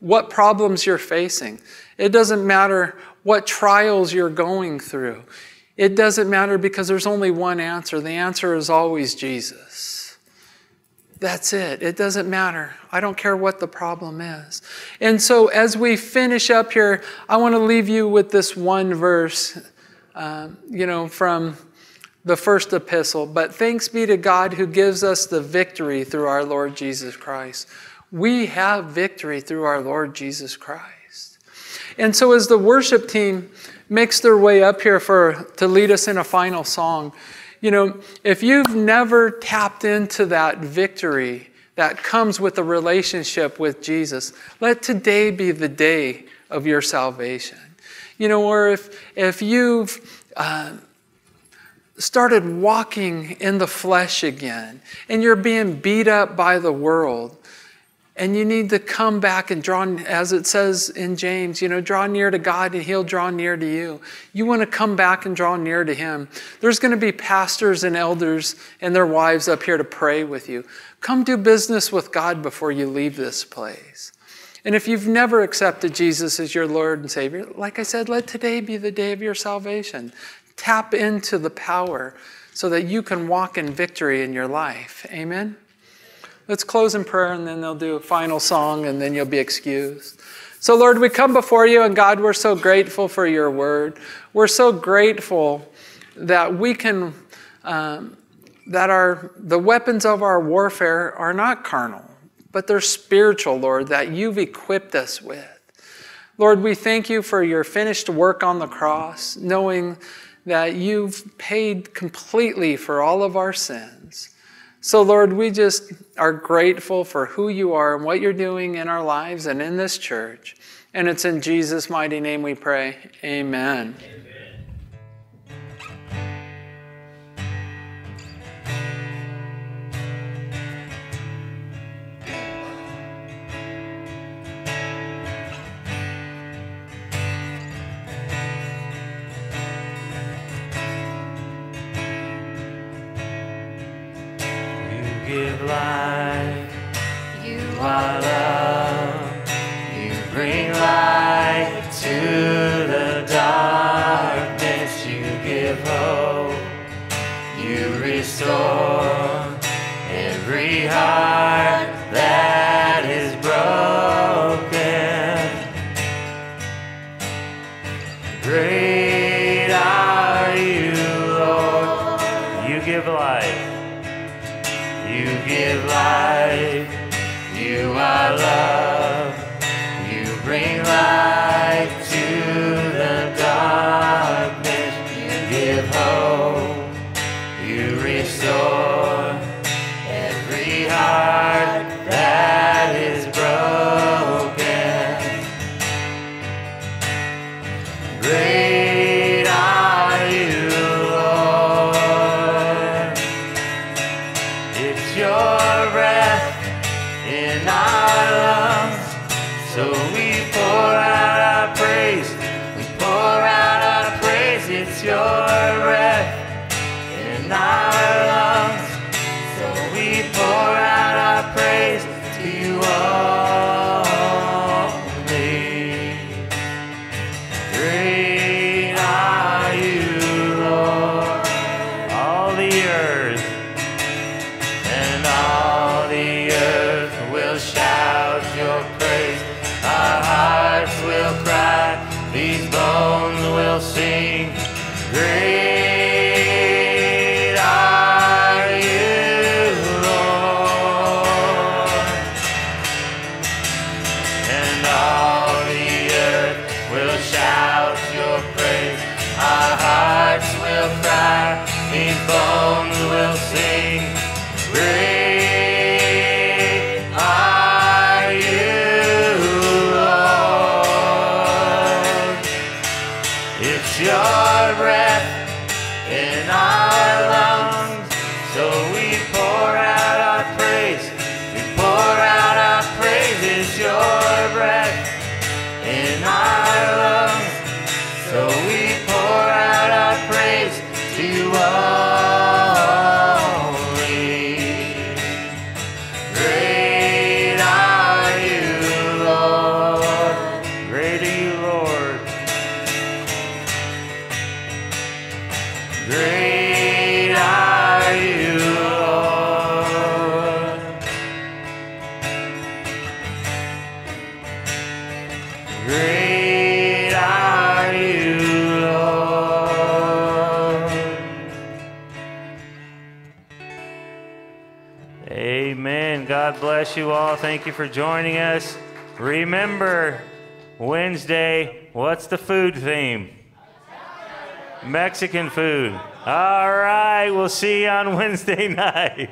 what problems you're facing. It doesn't matter what trials you're going through. It doesn't matter because there's only one answer. The answer is always Jesus. That's it. It doesn't matter. I don't care what the problem is. And so, as we finish up here, I want to leave you with this one verse, um, you know, from the first epistle. But thanks be to God who gives us the victory through our Lord Jesus Christ. We have victory through our Lord Jesus Christ. And so, as the worship team makes their way up here for to lead us in a final song, you know, if you've never tapped into that victory that comes with a relationship with Jesus, let today be the day of your salvation. You know, or if if you've uh, started walking in the flesh again and you're being beat up by the world and you need to come back and draw as it says in james you know draw near to god and he'll draw near to you. You want to come back and draw near to him. There's going to be pastors and elders and their wives up here to pray with you. Come do business with god before you leave this place. And if you've never accepted jesus as your lord and savior like i said let today be the day of your salvation. Tap into the power so that you can walk in victory in your life. Amen Let's close in prayer and then they'll do a final song and then you'll be excused. So, Lord, we come before you and God, we're so grateful for your word. We're so grateful that we can, um, that our, the weapons of our warfare are not carnal, but they're spiritual, Lord, that you've equipped us with. Lord, we thank you for your finished work on the cross, knowing that you've paid completely for all of our sins. So, Lord, we just are grateful for who you are and what you're doing in our lives and in this church. And it's in Jesus' mighty name we pray. Amen. Amen. life. You are love. Thank you for joining us. Remember, Wednesday, what's the food theme? Mexican food. All right, we'll see you on (laughs) Wednesday night.